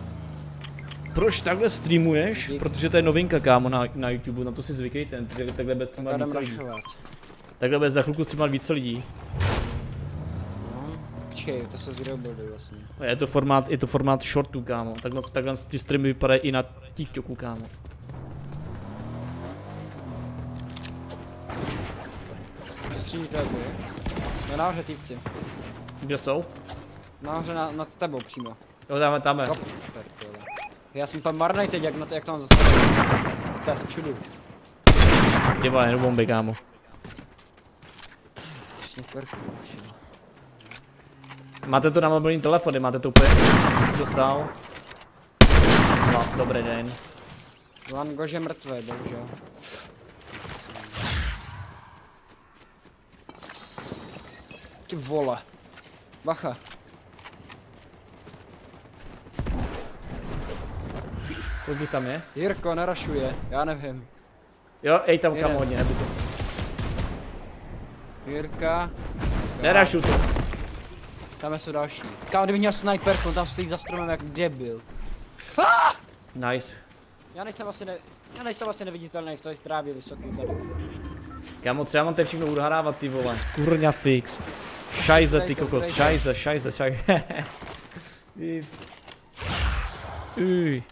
Proč takhle streamuješ? Protože to je novinka, kámo, na, na YouTube, na to si zvykejte, takhle, takhle bez streamovat více lidí. Takhle bez za chvilku streamovat více lidí. No, počkej, to jsou zero buildy vlastně. Je to formát, je to formát shortů, kámo. Takhle, takhle ty streamy vypadají i na TikToku, kámo. Střílíte ty? No nahoře týpci. Kde jsou? Nahoře na, nad tebou přímo. Jo, tam, tam. Tak. Já jsem tam marnej teď, jak, na to, jak tam zase. To je v čudu. Ty vole, jenom bomby, kámo. Máte to na mobilní telefony, máte to úplně dostal. No, dobrý den. Gogh je mrtvý, bohužel. Ty vole. Bacha. Kolik jich tam je? Jirko, nerašuje, já nevím. Jo, ej tam kam hodně, nebuď to. Jirka, Nerašu to. tam jsou další. Kámo, kdybych měl sniperku, on tam stojí za stromem jak debil. Nice. Já nejsem asi ne... Já nejsem asi neviditelný v té strávě vysoký tady. Kámo, třeba mám teď všechno udhrávat, ty vole. Kurňa fix. Šajze, ty kokos, šajze, šajze, šajze. <laughs> Uj.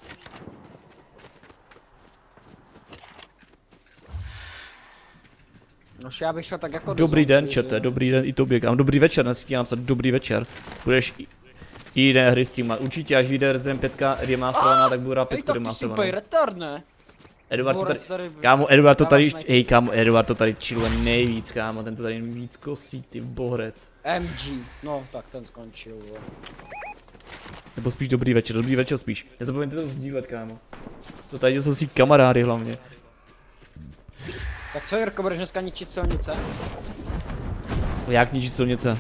No já bych šel tak jako do Dobrý den, čete, dobrý den i tobě, kámo. Dobrý večer, dnes ti napsat dobrý večer. Budeš i, i jiné hry streamovat. Určitě, až vyjde Resident 5 remasterovaná, tak budu rád Hej, 5 tak ty jsi remasterovanou. úplně retard, ne? Eduard to tady, kámo, Eduard to tady, hej kámo, Eduard to tady chilluje nejvíc, kámo, ten to tady víc kosí, ty bohrec. MG, no tak ten skončil, vole. Nebo spíš dobrý večer, dobrý večer spíš. Nezapomeňte to sdílet, kámo. To tady jsou si kamarády hlavně. Tak co Jirko, budeš dneska ničit silnice? Jak ničit silnice?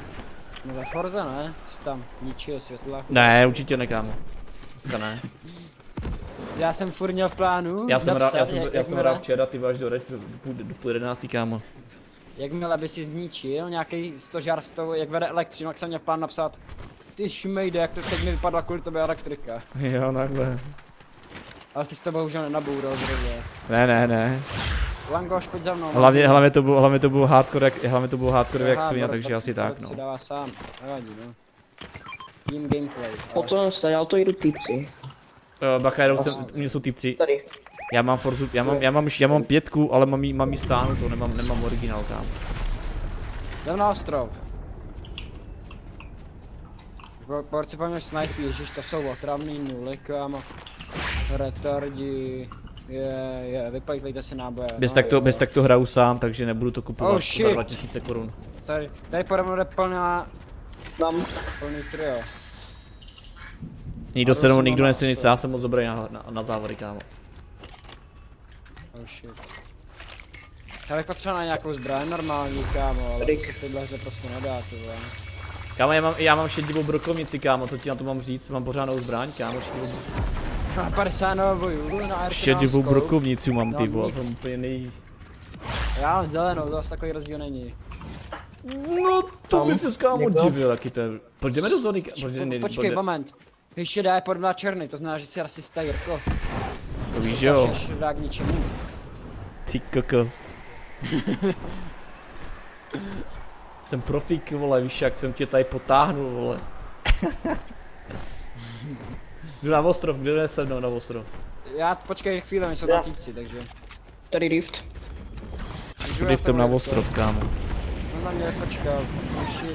No ve Forze ne, jsi tam ničil světla. Ne, určitě ne, kámo. Dneska ne. Já jsem furt měl v plánu Já jsem, rád, já jsem, jak- já jsem rád včera, ty váš do, do, do, do půl jedenáctý, kámo. Jakmile by si zničil nějaký stožár s tou, jak vede elektřinu, tak jsem měl plán napsat Ty šmejde, jak to teď mi vypadla kvůli tobě elektrika. Jo, takhle. Ale ty jsi to bohužel nenaboural zrovna. Ne, ne, ne. Langoš, pojď za mnou. Hlavně, hlavně to bylo, hlavně to bylo hardcore, jak, hlavně to bylo hardcore jak svině, Borec, takže asi tak, no. dává sám, nevadí no. Team gameplay. ale- Potom stajal to jdu typci. Uh, bacha, jedou sem, mě jsou typci. Tady. Já mám Forzu, já mám, já mám, já mám pětku, ale mám jí, mám jí stáhnutou, nemám, nemám originál, kámo. Jdem na ostrov. Porci po mě snajpí, ježiš, to jsou otravný nuly, kámo. Retardi. Je, je, vyplejte si náboje. Bez no, tak to, bez tak to hraju sám, takže nebudu to kupovat Oh, za shit. 2000 korun. Tady, tady pode mnou jde plná, Tam. plný trio. Nikdo se mnou, to nikdo jsem nese nic, já jsem moc dobrý na, na, na závody, kámo. Oh shit. Já bych potřeboval na nějakou zbraň normální, kámo, ale Tady. to se v téhle hře prostě nedá, ty vole. Kámo, já mám, já mám šedivou brokovnici, kámo, co ti na to mám říct, mám pořádnou zbraň, kámo, šedivou, Na 50 novojů, na šedivou brokovnici mám, ty vole. Já mám zelenou, to zase takový rozdíl není. No, to Tam by se kámo někdo? divil, jaký to je. Pojďme do zóny, ká- pojďme, Po, počkej, moment. Když šedá je podobná na černý, to znamená, že jsi rasista, Jirko. to víš, že jo, šedá k ničemu. ty kokos. <laughs> Jsem profík, vole, víš, jak jsem tě tady potáhnul, vole. <laughs> Jdu na ostrov, kde jde se mnou na ostrov? Já, počkej chvíli, my jsou tam týpci, takže. Tady rift. Driftem na ostrov, kámo. On na mě počkal,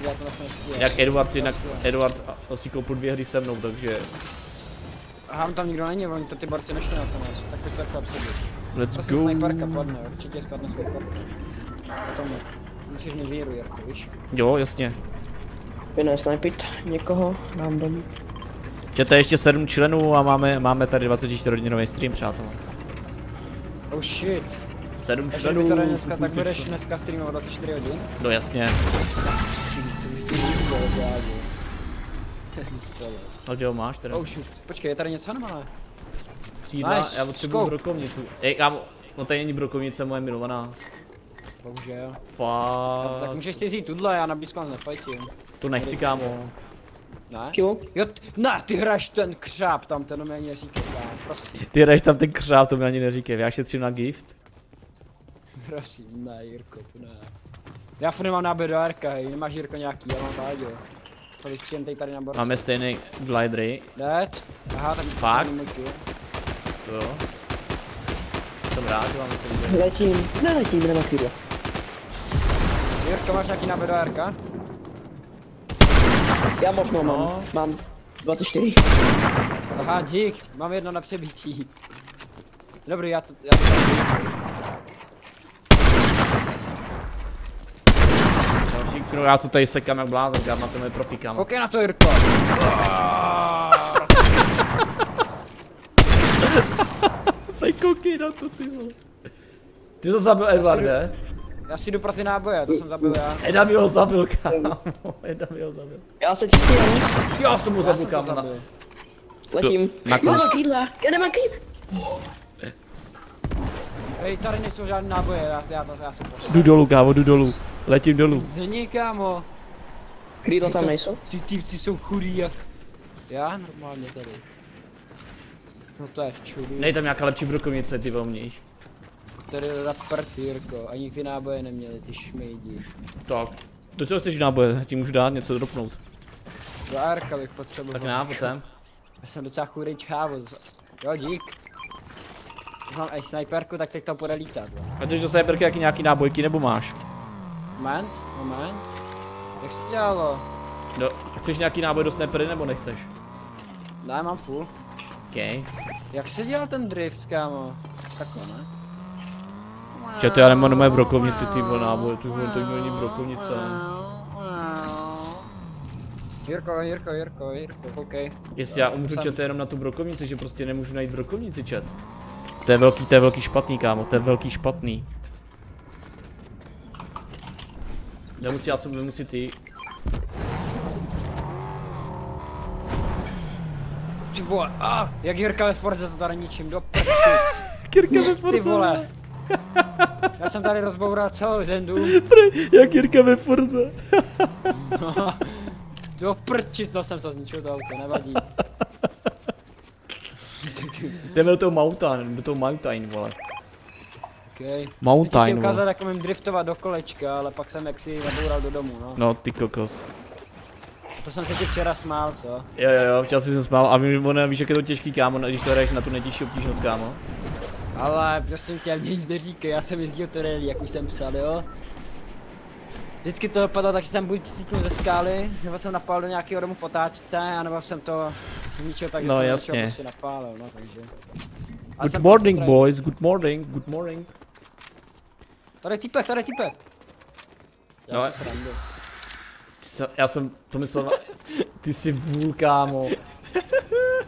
já to vlastně nestíhám. Jak Eduard si, a- si koupil dvě hry se mnou, takže Aha, on tam nikdo není, oni to ty borci nešli na to nás, tak to takhle obsadit. let's Prostě go. sniperka padne, určitě spadne sniperka. Potom musíš mi víru, Jirko, víš? Jo, jasně. Jde snipit někoho, random. Čete ještě 7 členů a máme, máme tady 24 hodinový stream, přátelé. Oh shit. 7 Takže členů. tady dneska, tak budeš dneska streamovat 24 hodin? No jasně. <laughs> Ale jo, máš teda. Oh shoot, počkej, je tady něco nebo ne? Křídla, nice, já potřebuju brokovnicu. Ej, kámo, no tady není brokovnice moje milovaná. Bohužel. Tak Fakt. můžeš si vzít tuhle, já na blízko nefajtím. To nechci, kámo. Ne? Jo, na, ty hraješ ten křáp tam, ten mě ani neříkej, kámo, prosím, Ty hraješ tam ten křáp, to mi ani neříkej. Já šetřím na gift. prosím, ne, Jirko, to ne. Já furt nemám náběr do RK, hej, nemáš Jirko nějaký, já mám Váďo. To vystřím teď tady na borce. Máme stejný glidery. Dead? Aha, tak Fakt? jo. Jsem rád, že máme stejný. Letím. Neletím, nemá kýdlo. Jirko, máš nějaký náběr do RK? Já možno No. mám. Mám 24. Aha, dík, mám jedno na přebítí. Dobrý, já to, já to Další No já to tady sekám jak blázen, kámo, jsem je profi, kámo. OK na to, Jirko. <laughs> Tady koukej na to, ty vole. Ty jsi to zabil Edvarde? Já si jdu pro ty náboje, to jsem zabil já. Eda mi ho zabil, kámo. <laughs> Eda mi ho zabil. Já se čistý, ano. Já jsem mu Já zabil, kámo. Letím. Na kus. Mám kýdla, já nemám kýdla. Hej, tady nejsou žádné náboje, já, já, to, já jsem pošel. Jdu dolů, kámo, jdu dolů. Letím dolů. Není, kámo. Krídla tam nejsou? Ty tývci jsou chudí jak... Já normálně tady. No to je v čudu. Nej tam nějaká lepší brokovnice, ty volnějš. Tady za prd, Jirko. Ani ty náboje neměli, ty šmejdi. Tak. To co chceš náboje, ti můžu dát něco dropnout. Do Arka bych potřeboval. Tak já, pojď sem. Já jsem docela chudej čávo. Jo, dík. Mám i snajperku, tak teď to bude lítat. A chceš do sniperky jaký nějaký nábojky, nebo máš? Moment, moment. Jak se to dělalo? No, chceš nějaký náboj do snipery, nebo nechceš? Ne, mám full. OK. Jak se dělal ten drift, kámo? Takhle, ne? Če, to já nemám na mé brokovnici, ty vole náboje, ty vole, to není brokovnice. Jirko, Jirko, Jirko, Jirko, OK. Jestli já umřu Jsem- čet jenom na tu brokovnici, že prostě nemůžu najít brokovnici čet. To je velký, to je velký špatný, kámo, to je velký špatný. Nemusí, já jsem nemusí ty. Ty vole, a, jak Jirka ve Forze to tady ničím, do. <laughs> Kirka ve Ty Forze. vole. Já jsem tady rozboural celou zendu. Jak Jirka ve Forze. Do prčic, to jsem to zničil to auto, nevadí. Jdeme do toho mountain, do toho mountain, vole. Okay. Mountain, Chtěl ukázat, vole. jak umím driftovat do kolečka, ale pak jsem jaksi naboural do domu, no. No, ty kokos. To jsem se ti včera smál, co? Jo, jo, jo, včas jsem smál a ví- ono, víš, jak je to těžký, kámo, když to hraješ na tu nejtěžší obtížnost, kámo. Ale prosím tě, mě nic neříkej, já jsem jezdil to rally, jak už jsem psal, jo? Vždycky to dopadlo tak, že jsem buď slíknul ze skály, nebo jsem napál do nějakého domu v otáčce, anebo jsem to zničil tak, že No, jsem jasně. prostě napálil, no takže. Ale Good morning, prostě boys, good morning, good morning. Tady je typek, tady je typek. Já No, Já jsem to myslel, ty jsi vůl, kámo. <laughs>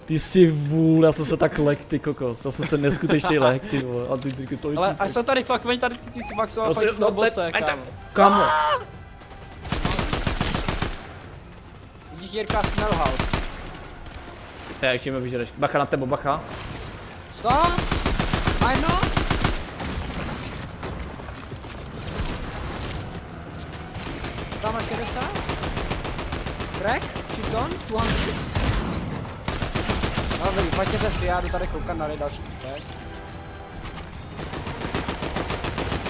Ty jsi vůl, já jsem se tak lek, ty kokos, já jsem se neskutečně lek, ty vole, a ty, ty, ty to Ale a jsou tady fakt, oni tady ty, si fakt jsou No, fakt no, bose, kámo. Kámo, Vidíš Jirka to je ještě mi vyžereš, bacha na tebo, bacha. Co? I know. Tam máš 60? Crack? She's gone? 200? No dobrý, pojďte si, já jdu tady koukat na další typek.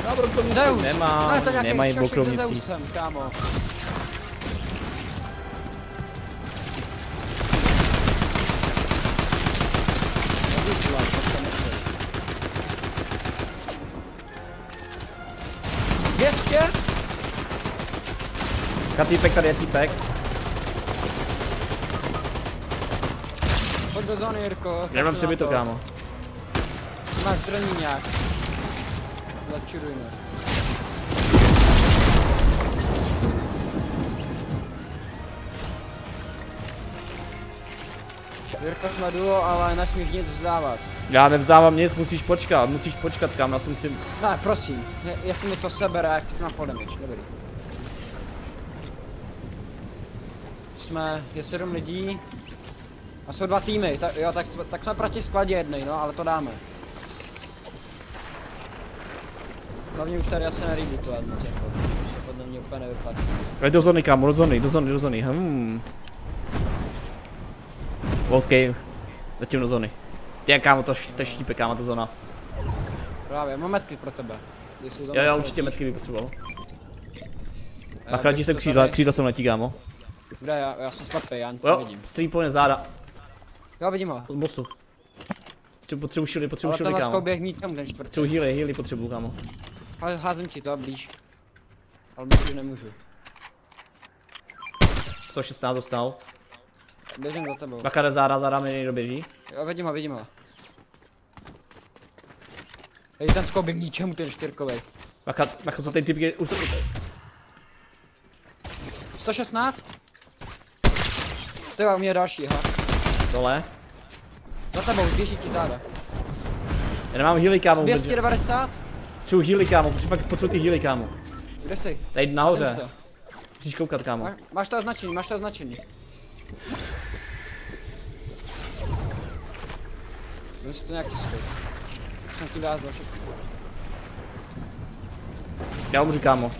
Já brokovnici nemám, No, je nemají. Zeusem, kámo. Nechtěl. 200? Katýpek, tady je týpek. Do zóny, Jirko. Já mám přebyto, to. kámo. Máš zbraní nějak. Začurujme. Jirko jsme duo, ale nesmíš nic vzdávat. Já nevzávám nic, musíš počkat, musíš počkat, kámo, já si musím... Ne, prosím, je- jestli mi to sebere, jak si na podemič, dobrý. Jsme, je sedm lidí. A jsou dva týmy, tak, jo, tak, jsme- tak jsme proti skladě jednej, no, ale to dáme. Hlavně už tady asi nelíbí to moc, jako, to podle mě úplně nevypadá. Pojď do zóny, kámo, do zóny, do zóny, do zóny, hmm. OK, zatím do zóny. Ty kámo, to, to štípe, kámo, ta zóna. Právě, mám metky pro tebe. Jo, jo, určitě metky by potřeboval. Já bych se to křídla, křídla jsem letí, kámo. Kde, já, já jsem slepý, já nic Jo, střípone záda, Jo, vidím ho. od mostu. Potřebuji- Potřebuji šily, potřebuji Ale šily, kámo. skouběh nikam ten čtvrtý. Potřebuji healy, healy potřebuji, kámo. Ale házím ti to blíž. Ale můžu, nemůžu. 116 dostal. Běžím za tebou. Bacha jde záda, záda mi někdo běží. Jo, vidím ho, vidím ho. Hej, ten skouběh k ničemu, ten čtyřkovej. Bacha, bacha, co ten typ je, už to... 116? To je u mě další, ha. Dole. Za tebou, běží ti záda. Já nemám healy, kámo. vůbec. 290? Potřebuji healy, kámo. Potřebuji, fakt potřebuji ty healy, kámo. Kde jsi? Tady nahoře. To. Musíš koukat, kámo. Má- Máš to označení, máš to označení. Vem si to nějak cestou. Jsem tím dál zašel. Já umřu, kámo.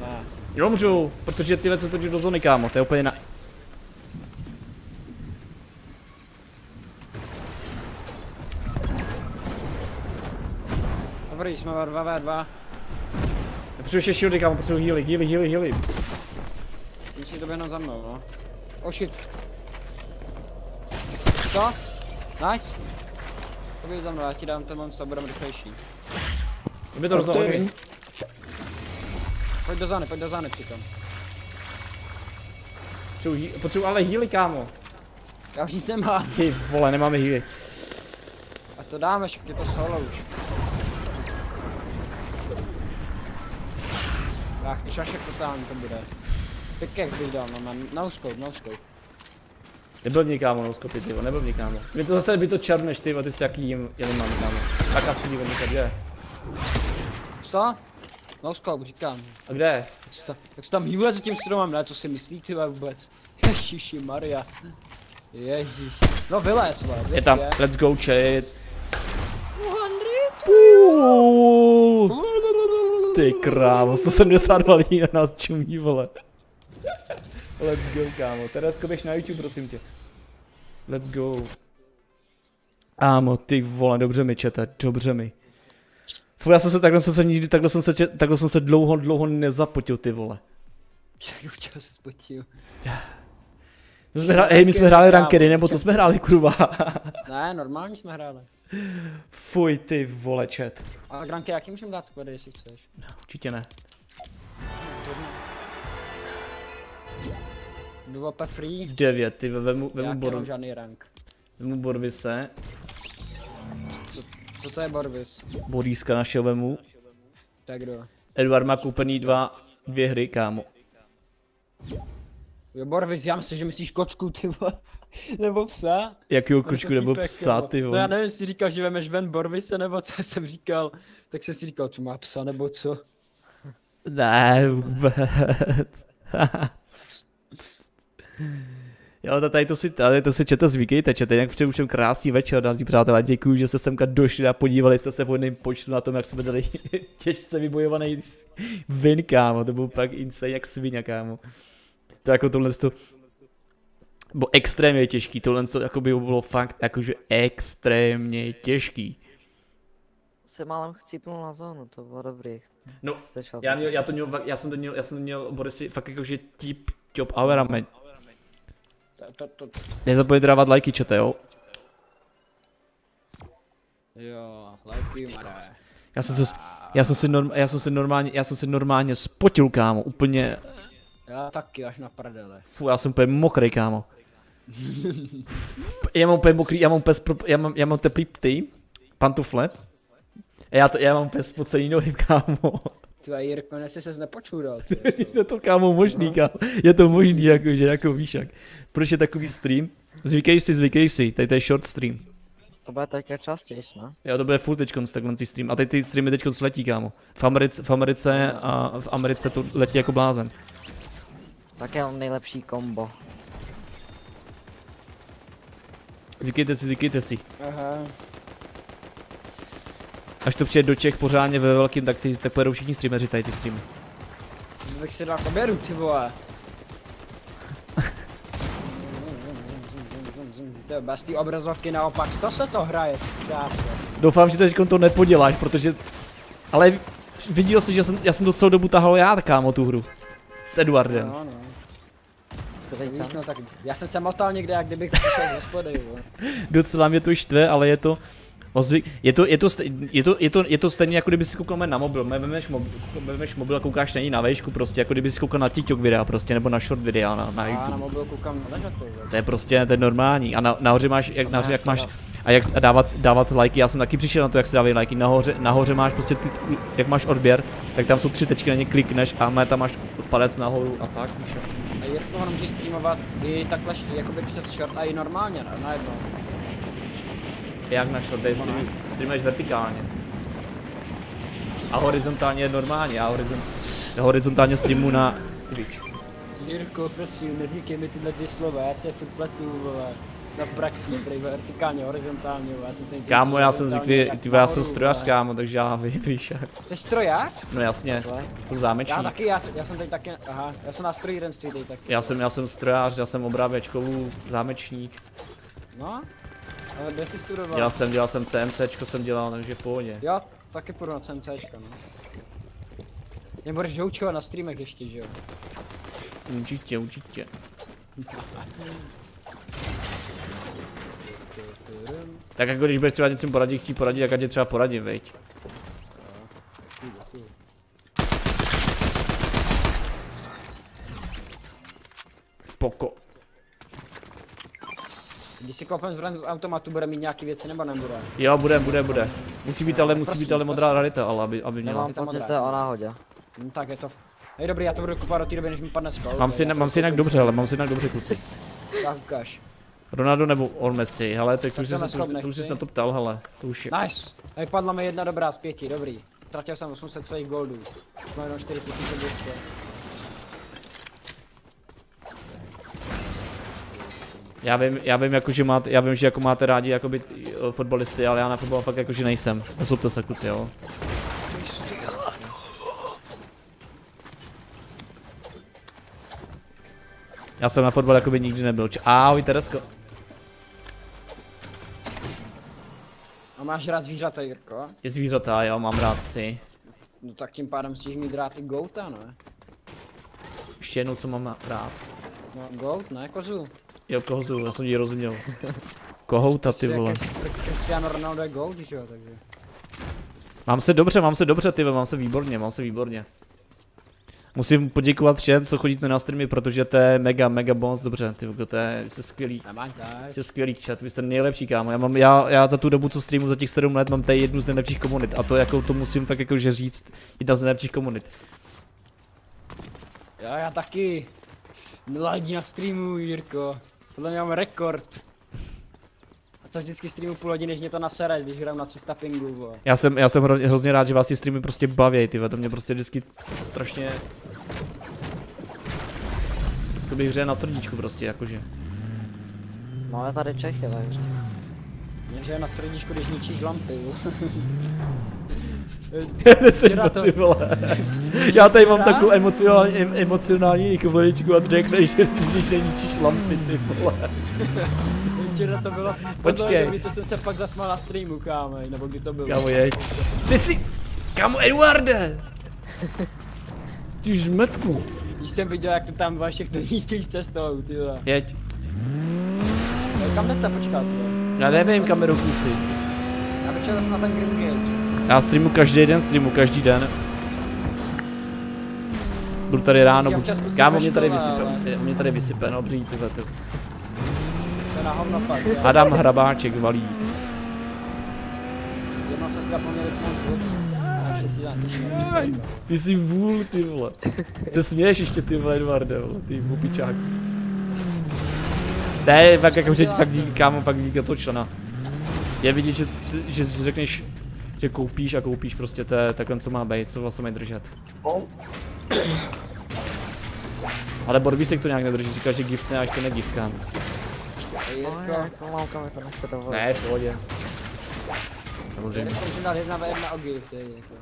Ne. Já umřu, protože tyhle jsou totiž do zóny, kámo. To je úplně na... jsme ve 2 v 2 Potřebuji ještě shieldy, kámo. Potřebuji healy, healy, healy, healy. Musíš doběhnout za mnou, no. Oh shit. Co? Nice. Poběž za mnou, já ti dám ten monster, budeme rychlejší. To do zóny, Okej. okay. Pojď do zány, pojď do zány přitom. Potřebuji, potřebuji ale healy, kámo. Já už nic nemám. Ty vole, nemáme healy. A to dáme, však je to solo už. Ach, šašek totální to bude. Pickaxe bych dal, no man, no scope, no scope. Nebyl mě kámo, no skopit, ty vole, nebyl mě kámo. Mě to zase by to černeš, ty vole, ty jsi jaký jim, jeli mám, kámo. Tak a přijdi někde, kde? Co? No scope, říkám. A kde? Jak se, ta, jak se tam hýbe za tím stromem, ne? Co si myslí ty vole, vůbec? <laughs> Ježiši Maria. Ježíš. No vylez, vole, Je tam, 200. let's go, chat. Fuuu. Ty krávo, 172 lidí na nás čumí, vole. Let's go, kámo. Teresko, běž na YouTube, prosím tě. Let's go. Ámo, ty vole, dobře mi čete, dobře mi. Fu, já jsem se takhle jsem se nikdy, takhle jsem se, tě, takhle jsem se dlouho, dlouho nezapotil, ty vole. Jak <laughs> už se spotil. My jsme hráli, hej, my jsme hráli rankery, nebo co jsme hráli, kurva. Ne, normálně jsme hráli. Fuj, ty vole, chat. Ale Granky, jaký můžeme dát squady, jestli chceš? Určitě ne. Duope free. 9, ty vemu, vemu, Já bor, žádný rank. vemu Borvise, Co to je Borvis? Boríska našeho vemu. Tak kdo? Eduard má koupený dva, dvě hry, kámo. Jo, Borvis, já myslím, že myslíš kočku, ty vole. <laughs> Nebo psa. Jakýho kočku nebo psa, nebo- ty No já vole. nevím, jestli říkal, že vemeš ven Borvise, nebo co jsem říkal. Tak jsem si říkal, co má psa, nebo co. Ne, vůbec. <laughs> Jo, ta- tady to si, tady to si čete zvykejte, čete, jinak přeju všem krásný večer, drazí přátelé, děkuji, že jste semka došli a podívali jste se v hodném počtu na tom, jak jsme dali <laughs> těžce vybojovaný win, kámo, to byl pak insane jak svině, kámo. To jako tohle to bylo extrémně těžký, tohle to jako by bylo fakt jakože extrémně těžký. Se málem chcípnul na zónu, to bylo dobrý. No, já, měl, já to měl, já jsem to měl, já jsem to měl, Borisy, fakt jakože tip, job, averame. To, to, to, Nezapomeňte dávat lajky, čete, jo? jo, lajky, maré. Já jsem se, já jsem si, norm, já jsem si normálně, já jsem si normálně spotil, kámo, úplně, Já taky, až na prdele. fů, já jsem úplně mokrý, kámo. Já mám úplně mokrý, já mám úplně, spro, já mám, já mám teplý ty, pantufle. A já, to, já mám úplně spocený nohy, kámo. Ty a Jirko, jestli ses nepočudal. <laughs> je to kámo možný, kámo. Je to možný, jakože, jako víš jak. Proč je takový stream? Zvykej si, zvykej si, tady to je short stream. To bude teďka častěji, ne? Jo, to bude full teďkonc takhle ty stream. A teď ty streamy teďkonc letí, kámo. V Americe, v Americe a v Americe to letí jako blázen. Tak já mám nejlepší kombo. Zvykejte si, zvykejte si. Aha. Až to přijde do Čech pořádně ve velkým, tak ty tak pojedou všichni streameři tady ty streamy. Bych si dal kameru, ty vole. To je bez té obrazovky naopak, to se to hraje, krása. Doufám, že teď to nepoděláš, protože... Ale viděl jsi, že jsem, já jsem to celou dobu tahal já, kámo, tu hru. S Eduardem. No, no. Co teď tam? no tak já jsem se motal někde, jak kdybych přišel z hospody. Docela mě to štve, ale je to... Ozvyk, je to, je, to, stej- je, to, je, to, je to stejně jako kdyby si koukal na mobil, Vemeš mobil, vemeš mobil a koukáš na ní na vejšku prostě, jako kdyby si koukal na TikTok videa prostě, nebo na short videa na, na A na YouTube. mobil koukám na vole. To je prostě, to je normální. A na, nahoře máš, jak, nahoře, jak máš, A jak a dávat, dávat lajky, já jsem taky přišel na to, jak se dávají lajky. Nahoře, nahoře máš prostě, ty, jak máš odběr, tak tam jsou tři tečky, na ně klikneš a má tam máš palec nahoru a tak, víš. Ho může streamovat i takhle, š- jakoby přes short a i normálně, ne? Najednou. Jak na shorty, stream, streamuješ vertikálně. A horizontálně je normálně, já horizont, horizontálně streamu na Twitch. Jirko, prosím, neříkej mi tyhle dvě slova, já se furt pletu, vole. Na praxi, prej vertikálně, horizontálně, já jsem se Kámo, já jsem zvyklý, ty já jsem strojař, kámo, takže já vím, víš jak. Jsi strojař? No jasně, jsem Já zámečník. taky, já, já jsem teď taky, aha, já jsem na strojírenství teď taky. Já jsem, já jsem strojař, já jsem obráběčkovů, zámečník. No? Ale kde jsi studoval? Dělal jsem, dělal jsem CMCčko jsem dělal, takže v pohodě. Jo, taky půjdu na CNCčko, no. Mě budeš doučovat na streamech ještě, že jo? Určitě, určitě. <laughs> Tak jako když budeš třeba něco poradit, chtít poradit, jak já tě třeba poradím, veď. V poko. Když si koupím zbraň z automatu, bude mít nějaký věci nebo nebude? Jo, bude, bude, bude. Musí být ale, musí Prosím, být ale modrá rarita, ale aby, aby měla. Nemám pocit, to je o náhodě. No tak je to. Hej dobrý, já to budu kupovat do té doby, než mi padne skol. Mám si, mám si jinak dobře, ale mám si jinak dobře kluci. Tak ukáž. Ronaldo nebo on Messi, hele, tak to už, Tak jsi, to to, už, jsi na to ptal, hele, to už je. Nice. Hej, padla mi jedna dobrá z pěti, dobrý. Tratil jsem 800 svých goldů. Mám jenom 4200. Já vím, já vím, jako, že máte, já vím, že jako máte rádi jakoby eh, fotbalisty, ale já na fotbal fakt jakože nejsem. Nezlobte se kluci, jo. Já jsem na fotbal jakoby nikdy nebyl. Č- Ahoj Teresko. A máš rád zvířata, Jirko? Je zvířata, jo, mám rád psy. No tak tím pádem musíš mít rád i gouta, ne? Ještě jednou, co mám rád. No goat, ne kozu. Jo, kohozu, já jsem jí rozuměl. Kohouta, ty vole. Cristiano Ronaldo je goat, že jo, takže. Mám se dobře, mám se dobře, ty mám se výborně, mám se výborně. Musím poděkovat všem, co chodíte na streamy, protože to je mega, mega bonus, dobře, ty je, jste skvělý. Tak. Jste skvělý chat, vy jste nejlepší kámo. Já, mám, já, já za tu dobu, co streamu, za těch 7 let, mám tady jednu z nejlepších komunit. A to jako to musím fakt jakože říct, jedna z nejlepších komunit. Já, já taky. Nula lidí na streamu, Jirko. Podle mě mám rekord. Co vždycky streamu půl hodiny, než mě to nasere, když hraju na 300 pingu, vole. Já jsem, já jsem hrozně, hrozně rád, že vás ty streamy prostě baví, ty to mě prostě vždycky strašně... To bych hře na srdíčku prostě, jakože. Máme tady Čechy ve hře. Mě že na středíčku, když ničíš lampy, Včera <laughs> to, ty to- vole. Já tady mám takovou emocionální, em, emocionální chviličku a ty řekneš, že když neníčíš lampy, ty vole. <laughs> Včera to bylo. Počkej. To jsem se pak zasmál na streamu, kámo, nebo kdy to bylo. Kámo, jeď. Ty jsi, kámo, Eduarde. Ty žmetku. Když jsem viděl, jak to tam bylo všechno nízkých cestou, ty vole. Jeď. No, Kam jdete počkat? Já nevím, kameru kluci. Já šel zase na ten Green. Já streamu každý den, streamu každý den. Budu tady ráno, budu... pustím kámo, mě tady vysype, mě tady vysype, no bří, tyhle, ty. Adam Hrabáček valí. Ty jsi vůl, ty vole. Se směješ ještě, ty vole, Eduarde, vole, ty bupičák. Ne, fakt jako, že ti fakt díky, kámo, fakt díky toho člena. Je vidět, že, si- že si řekneš, že koupíš a koupíš prostě to je takhle, co má být, co vlastně mají držet. Ale Borbísek to nějak nedrží, říká, že gift ne, a ještě ne gift, kámo. No, Jirko, mamka mi to nechce dovolit. Ne, v pohodě. Samozřejmě, Jirko, můžu dát jedna ve jedna o gift, je, jako.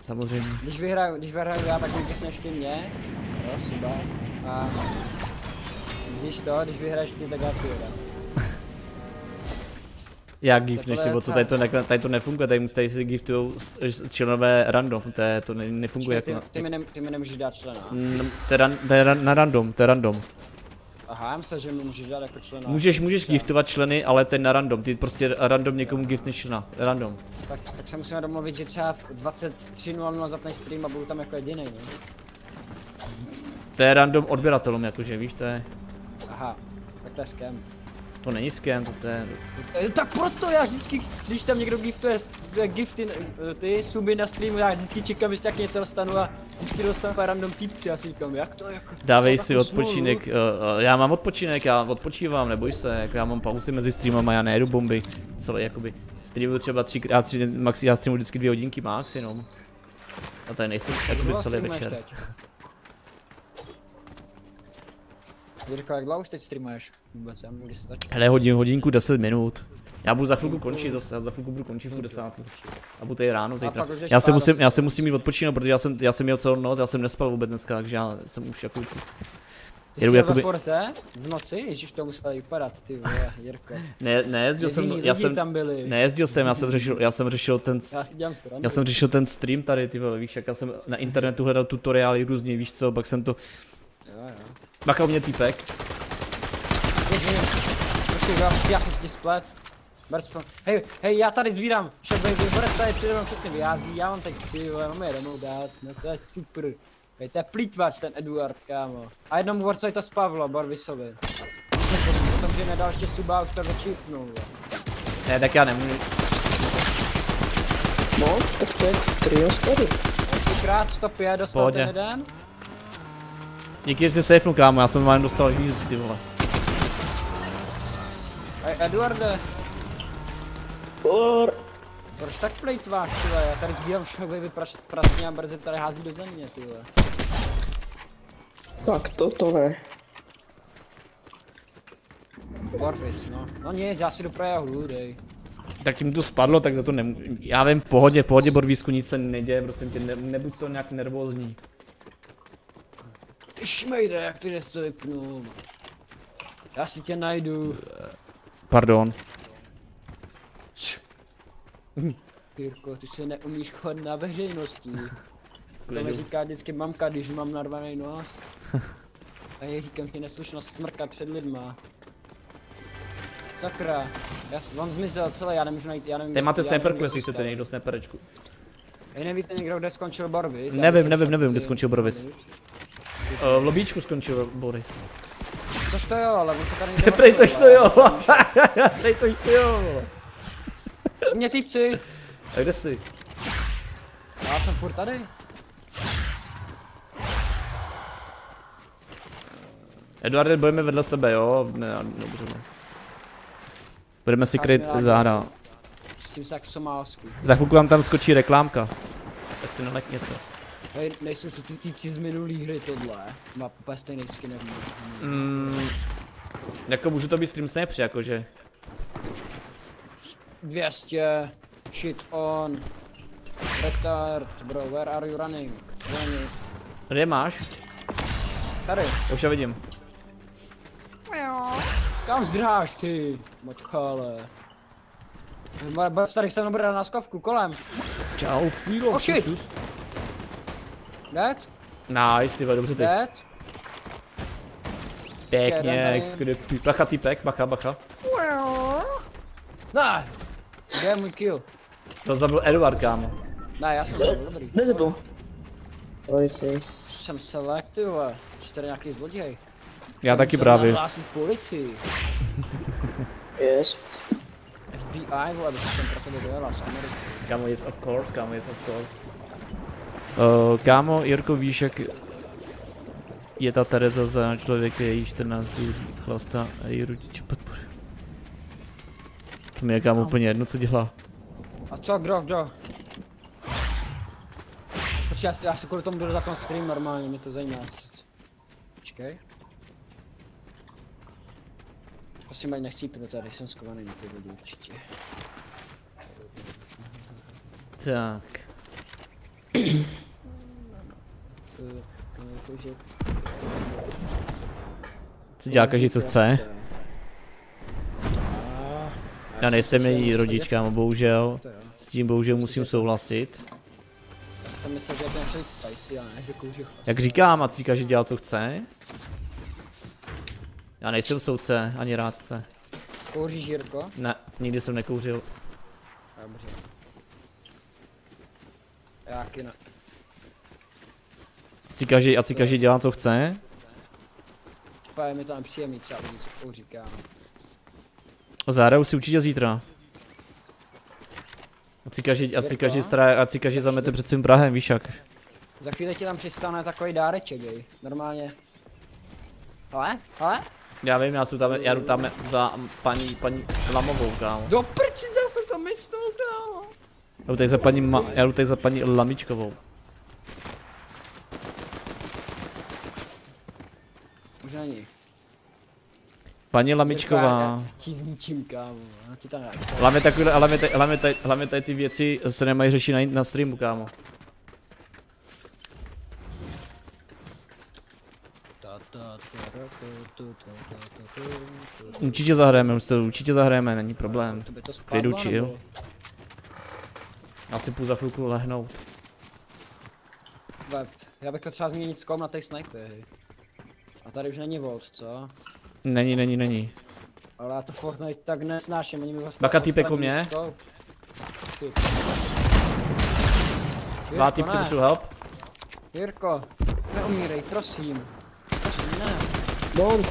samozřejmě. Když vyhraju, když vyhraju já, tak vypneš ty mě. Jo, super. A když to, když vyhraješ ty, tak já <laughs> ty To než je nebo co, tady to, ne, tady to nefunguje, tady, tady si giftujou členové random, to, je, to ne, nefunguje Ty, jako ty, mi ne, ty mi nemůžeš dát člena. Mm, to je, ran, to je ran, na random, to je random. Aha, já myslím, že mi můžeš dát jako člena. Můžeš, můžeš giftovat členy, ale ten na random, ty prostě random někomu giftneš člena, random. Tak, tak se musíme domluvit, že třeba v 23.00 zapneš stream a budu tam jako jediný, ne? To je random odběratelům, jakože víš, to je. Aha, tak to je scam. To není scan, to je... Eh, Tak proto já vždycky, když tam někdo giftuje eh, gifty, eh, ty suby na streamu, já vždycky čekám, jestli tak něco dostanu a vždycky dostanu pár random týpci, já si říkám, jak to jako... Dávej si odpočinek, uh, uh, já mám odpočinek, já odpočívám, neboj se, jako já mám pauzy mezi streamama, já nejedu bomby, celé jakoby, streamuju třeba třikrát, tři, max, já streamuju vždycky dvě hodinky max jenom. A tady nejsem jakoby celý večer. streamuješ Jirko, jak dlouho už teď streamuješ? Vůbec, já můžu stačit. Hele, hodin, hodinku, 10 minut. Já budu za chvilku končit, zase, já za chvilku budu končit v půl desátý. A budu tady ráno zítra. Já se musím, já se musím mít odpočinout, protože já jsem, já jsem měl celou noc, já jsem nespal vůbec dneska, takže já jsem už jako... Ty Jedu jsi jakoby- Forze? V noci? Ježíš, to muselo vypadat, ty vole, Jirko. Ne, nejezdil jsem, já jsem, tam byli. nejezdil jsem, já jsem řešil, já jsem řešil ten, Já já jsem řešil ten stream tady, ty vole, víš, jak já jsem na internetu hledal tutoriály různě, víš co, pak jsem to, Jo. bakal mě týpek, Počkej, já, já jsem si tě splet. Hej, hej, já tady sbírám. Baby, Borec tady přede mnou přesně vyjádří, já mám tak ty vole, mám je rovnou dát, no to je super. Hej, to je plítvač ten Eduard, kámo. A jednomu borcovi to spavlo, Borvisovi. Potom, že nedal ještě suba, už to vole. ne, tak já nemůžu, No, tak to je trio sklady. Třikrát 105 dostal Pohodě. ten jeden. Díky, že jsi safenu, kámo, já jsem vám dostal hvízd, ty vole. Hej, Eduarde, Por. proč tak plejtváš, ty vole, já tady sbírám šoby, prasně a brzy tady hází do země, ty vole. Tak to to ne. Borvis, no. No nic, já si do hůl, dej. Tak tím to spadlo, tak za to nemůžu, já vím, v pohodě, v pohodě, Borvísku, nic se neděje, prosím tě, ne, nebuď to nějak nervózní. Ty šmejde, jak ty to vypnu. Já si tě najdu. Pardon. Jirko, ty se neumíš chod na veřejnosti. To mi říká vždycky mamka, když mám narvaný nos. A já říkám ti neslušnost smrkat před lidma. Sakra. Já, on zmizel celý, já nemůžu najít, já nevím. Tady máte já sniper nevím, quest, jak jestli chcete někdo sniperečku. Vy nevíte někdo, kde skončil Borvis? Nevím, nevím, nevím, kde skončil Borvis. V lobíčku skončil Boris. Což to jo, ale on se tady <laughs> někde Prej tož to jo. <laughs> Prej tož to jo. Mě týpci. A kde jsi? Já jsem furt tady. Eduarde, budeme vedle sebe, jo? Ne, dobře. Ne. Budeme si kryt záda. Jak v Somálsku. Za chvilku vám tam skočí reklámka. Tak si nalekněte. Hej, nejsou to ty z minulý hry tohle. Má úplně stejný skin jak. Mm, jako můžu to být stream snapři, jakože. 200, shit on, retard, bro, where are you running? Running. Kde máš? Tady, už já vidím. kam zdrháš ty, močkále? Bac tady se mnou bude na skovku, kolem. Čau, Filo, Oh. Dead? Nice, ty vole, dobře ty. Dead? Pěkně, skrypý. Bacha týpek, bacha, bacha. Ne! Kde je můj kill? To zabil Eduard, kámo. Ne, já jsem byl dobrý. Ne, to bylo. Pojď Jsem select, ty vole. Že tady nějaký zloděj. Já taky právě. nahlásit policii. <laughs> Yes. FBI, vole, bych jsem pro tebe dojela z Ameriky. Kámo, yes of course, kámo, yes of course. Uh, kámo, Jirko, víš, jak je ta Tereza za člověk, její 14 důří, chlasta a její rodiče podpory. To mi je kámo úplně jedno, co dělá. A co, kdo, kdo? Počkej, já, si- já si kvůli tomu jdu zapnout stream normálně, mě to zajímá. Počkej. Prosím, ať nechcípnu tady, jsem skovaný na ty vody určitě. Tak. <clears throat> Co dělá každý, co chce. Já nejsem její rodič, kámo, bohužel. S tím bohužel musím souhlasit. Jak říkám, a říká, že dělá, co chce. Já nejsem soudce, ani rádce. Kouříš, Jirko? Ne, nikdy jsem nekouřil. Dobře. Já. Ať si každý, ať si každý dělá, co chce. Úplně mi to nepříjemný třeba co kouří, kámo. Zahraju si určitě zítra. Ať si každý, ať si každý, stará, ať si každý zamete před svým Prahem, víš jak. Za chvíli ti tam přistane takový dáreček, jej. Normálně. Ale, ale, Já vím, já, jsem tam, já jdu tam za paní, paní Lamovou, kámo. do prči, já jsem tam myslel, kámo. Já jdu tady za paní, já jdu tady za paní Lamičkovou. Už není. Paní Lamičková. Ti zničím, kámo. Ti tam takové, tady, hlavně tady ty věci se nemají řešit na, na streamu, kámo. Určitě zahrajeme, určitě zahrajeme, není problém. Spadlo, chill. Já si půjdu za chvilku lehnout. Já bych to třeba změnit skom na těch snipery. A tady už není volt, co? Není, není, není. Ale já to Fortnite tak nesnáším, oni mi vlastně... Baka týpek u mě? Dva týpci potřebuji help. Jirko, neumírej, prosím. Prosím, ne. Bond.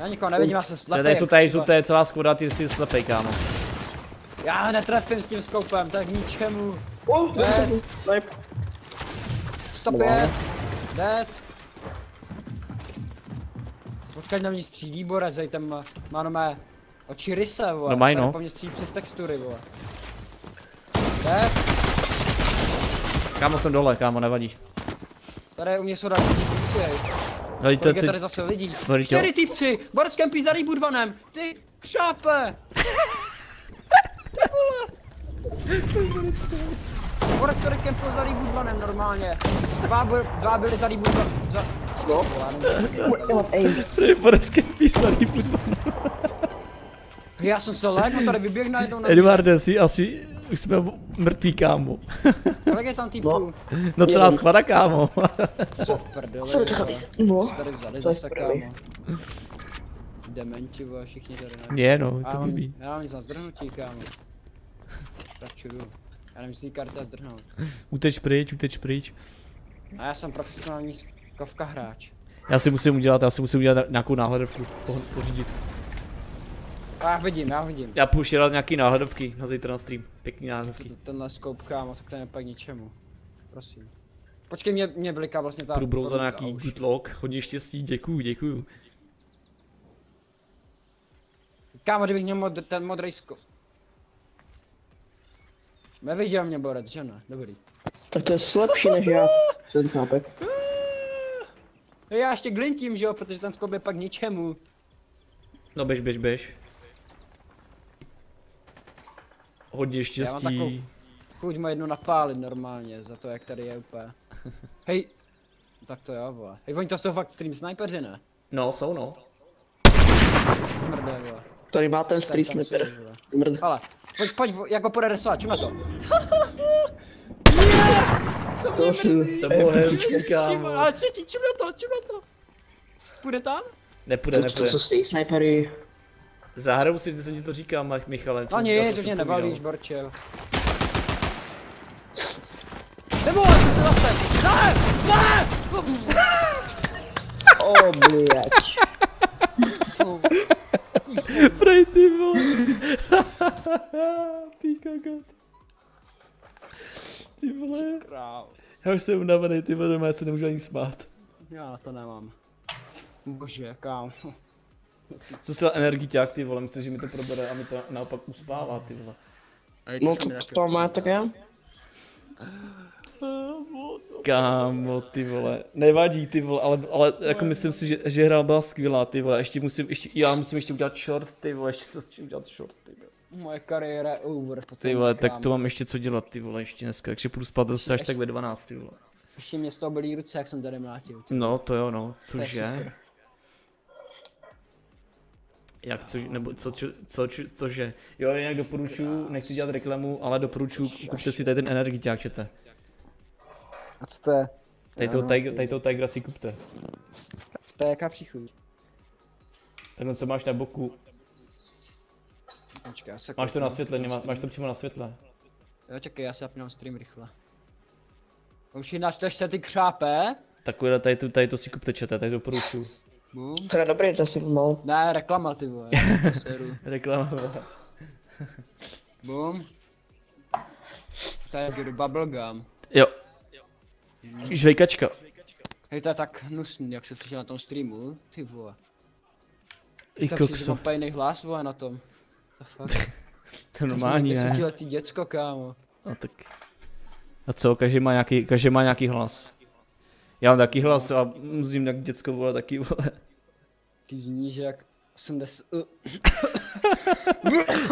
Já nikoho nevidím, já jsem Tady, slepý. tady jsou tady, tady celá skvoda, ty jsi slepej, kámo. Já netrefím s tím skoupem, tak ničemu. Oh, Ne. snipe. 105. Dead. Počkej na mě střílí borec, tady ten má, no mé oči ryse, vole. No mají, Tady no. Po mně střílí přes textury, vole. Dead. Kámo jsem dole, kámo, nevadí. Tady u mě jsou další týpci, hej. No, to, ty, tady zase lidí? Tady tě- Čtyři týpci! Borec kempí za rebootvanem! Ty vole! Borec tady kempil za rebootvanem normálně. Dva, dva byli za rebootvanem. Za... No. Tady borecké písaný budva. Já jsem se lékl, tady vyběh najednou na Eduarde, si asi, už jsme mrtví, kámo. Kolik je tam týpků? No celá skvada, kámo. Co to vole. No. Tady vzali To je zase, kámo. Dementi, vole, všichni tady ne. Je, no, to mám, blbý. já mám nic na zdrhnutí, kámo. Radši jdu. Já nevím, jestli karta zdrhnout. Uteč pryč, uteč pryč. A já jsem profesionální kovka hráč. Já si musím udělat, já si musím udělat nějakou náhledovku, po- pořídit. A já vidím, já vidím. Já půjdu dělat nějaký náhledovky na zítra na stream. Pěkný náhledovky. Tenhle scope, kámo, tak to nepak ničemu. Prosím. Počkej, mě, mě bliká vlastně ta... Budu brou za nějaký good luck, hodně štěstí, děkuju, děkuju. Kámo, kdybych měl mod, ten modrý scope. Neviděl mě borec, že ne? Dobrý. Tak to je slabší než já. Ten chápek. Já ještě glintím, že jo, protože ten scope je pak ničemu. No běž, běž, běž. Hodně štěstí. takovou- Chuť mu jednu napálit normálně, za to jak tady je úplně. <laughs> Hej, tak to jo, vole. Hej, oni to jsou fakt stream snipeři, ne? No, jsou no. Mrdé, vole. Tady má ten jsou, sniper. Zmrd. Ale, pojď, pojď, jak ho půjde rysovat, čím to? <laughs> To si... To bylo hezký, kámo. ale čím, čím na to, čím na to? Půjde tam? Nepůjde, To, to, nepůjde. co stojí snipery. Zahraju si, ty jsem ti to říkal, Michale. No to nic, zase už mě nebalíš, Borčel. Nebo, co se zase? Ne, ne! O, bliač. Prej ty vole. <laughs> ty kokot. Ty vole. Král. Já už jsem unavený, ty vole, já se nemůžu ani smát. Já to nemám. Bože, kámo. Co se energiťák, ty vole, myslím, že mi to probere a mi to naopak uspává, ty vole. No to, to má tak já. Kámo, ty vole, nevadí, ty vole, ale, ale jako myslím si, že, že hra byla skvělá, ty vole, ještě musím, ještě, já musím ještě udělat short, ty vole, ještě se s tím udělat short, ty vole. Moje kariéra je over. Ty vole, tak to mám ještě co dělat, ty vole, ještě dneska, takže půjdu spát zase až tak ve 12, ty vole. Ještě mě z toho bolí ruce, jak jsem tady mlátil. No, to jo, no, cože? Jak což, nebo co, co, čo, cože? Jo, jinak doporučuji, nechci dělat reklamu, ale doporučuji, kupte si tady ten energiťák, čete. A co to je? Tady toho, tady toho Tigera si kupte. To je jaká příchuť? Takhle co máš na boku, Počkej, já se máš to na světle, nemá, máš to přímo na světle. Jo, čekej, já se zapínám stream rychle. Už ji načteš se ty křápe? Takové tady to, tady to si kupte čete, tady doporučuji. Boom. To je dobrý, to si pomalu. Ne, reklama ty vole. <laughs> Seru. Reklama. Boom. Tiger Bubblegum. Jo. Žvejkačka. Hej, to je tak hnusný, jak se slyšel na tom streamu. Ty vole. I Tak si kokso. mám jiný hlas vole na tom. <laughs> To je normální, ne? Desetiletý děcko, kámo. No tak. A co, každý má nějaký, každý má nějaký hlas. Já mám taky hlas a musím jak děcko vole taky vole. Ty zníš jak 80... Uh.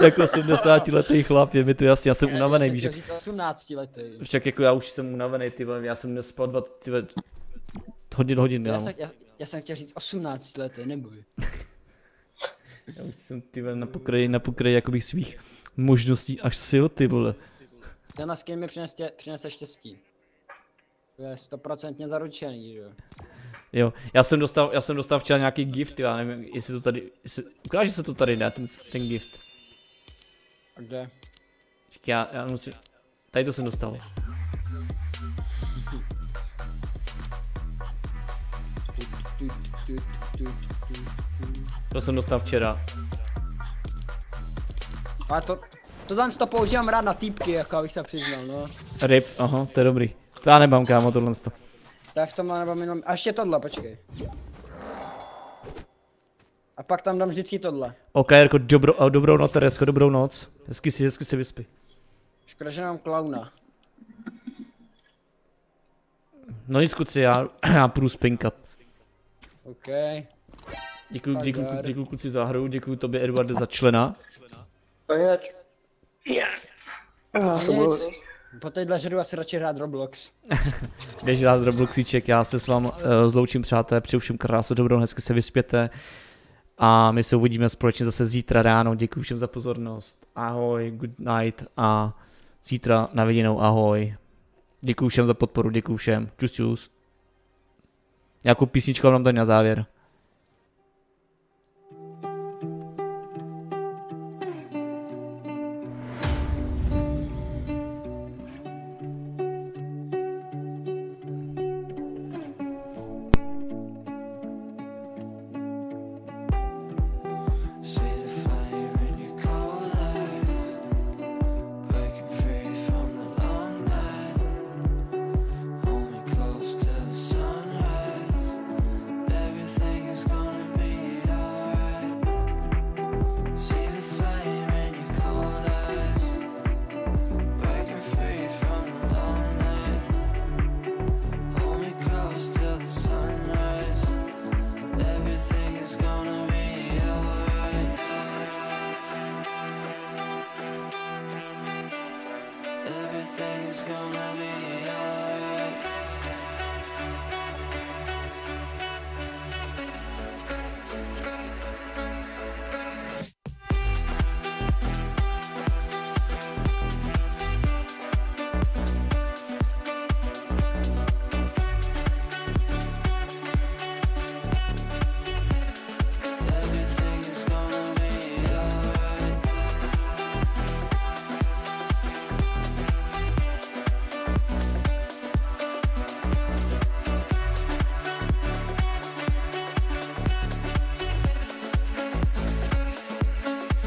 Jako 80 letý chlap, je mi to jasně, já jsem unavený, víš, jak- 18 letý. však jako já už jsem unavený, ty vole, já jsem nespal dva, ty vole, hodin, hodin, Já já, jsem, já, já jsem chtěl říct 18 letý, neboj. <laughs> já už jsem ty vole na pokraji, na pokraji jakoby svých možností až sil, ty vole. Tenhle skin mi přinese, přinese štěstí. To je stoprocentně zaručený, že jo. Jo, já jsem dostal, já jsem dostal včera nějaký gift, já nevím, jestli to tady, jestli, ukáže se to tady, ne, ten, ten gift. A kde? Já, já musím, tady to jsem dostal. To jsem dostal včera. Ale to, tohle to používám rád na týpky, jako abych se přiznal, no. Rip, aha, to je dobrý. To já nemám kámo tohle. to. To je v tomhle nebo jenom, a ještě tohle, počkej. A pak tam dám vždycky tohle. Ok, jako dobro, a dobrou noc, Teresko, dobrou noc. Hezky si, hezky si vyspí. Škoda, že mám klauna. No nic kuci, já, já půjdu spinkat. OK. Děkuji, děkuji, děkuji kuci za hru, děkuji tobě Edwarde za člena. To je... Já. Nic. Po téhle hru asi radši hrát Roblox. <laughs> Jdeš rád Robloxíček, já se s vám uh, zloučím přátelé, přeju všem krásnou dobrou, hezky se vyspěte. A my se uvidíme společně zase zítra ráno, děkuji všem za pozornost. Ahoj, good night a zítra na viděnou, ahoj. Děkuji všem za podporu, děkuji všem. Čus čus. Nějakou písničku mám tady na závěr.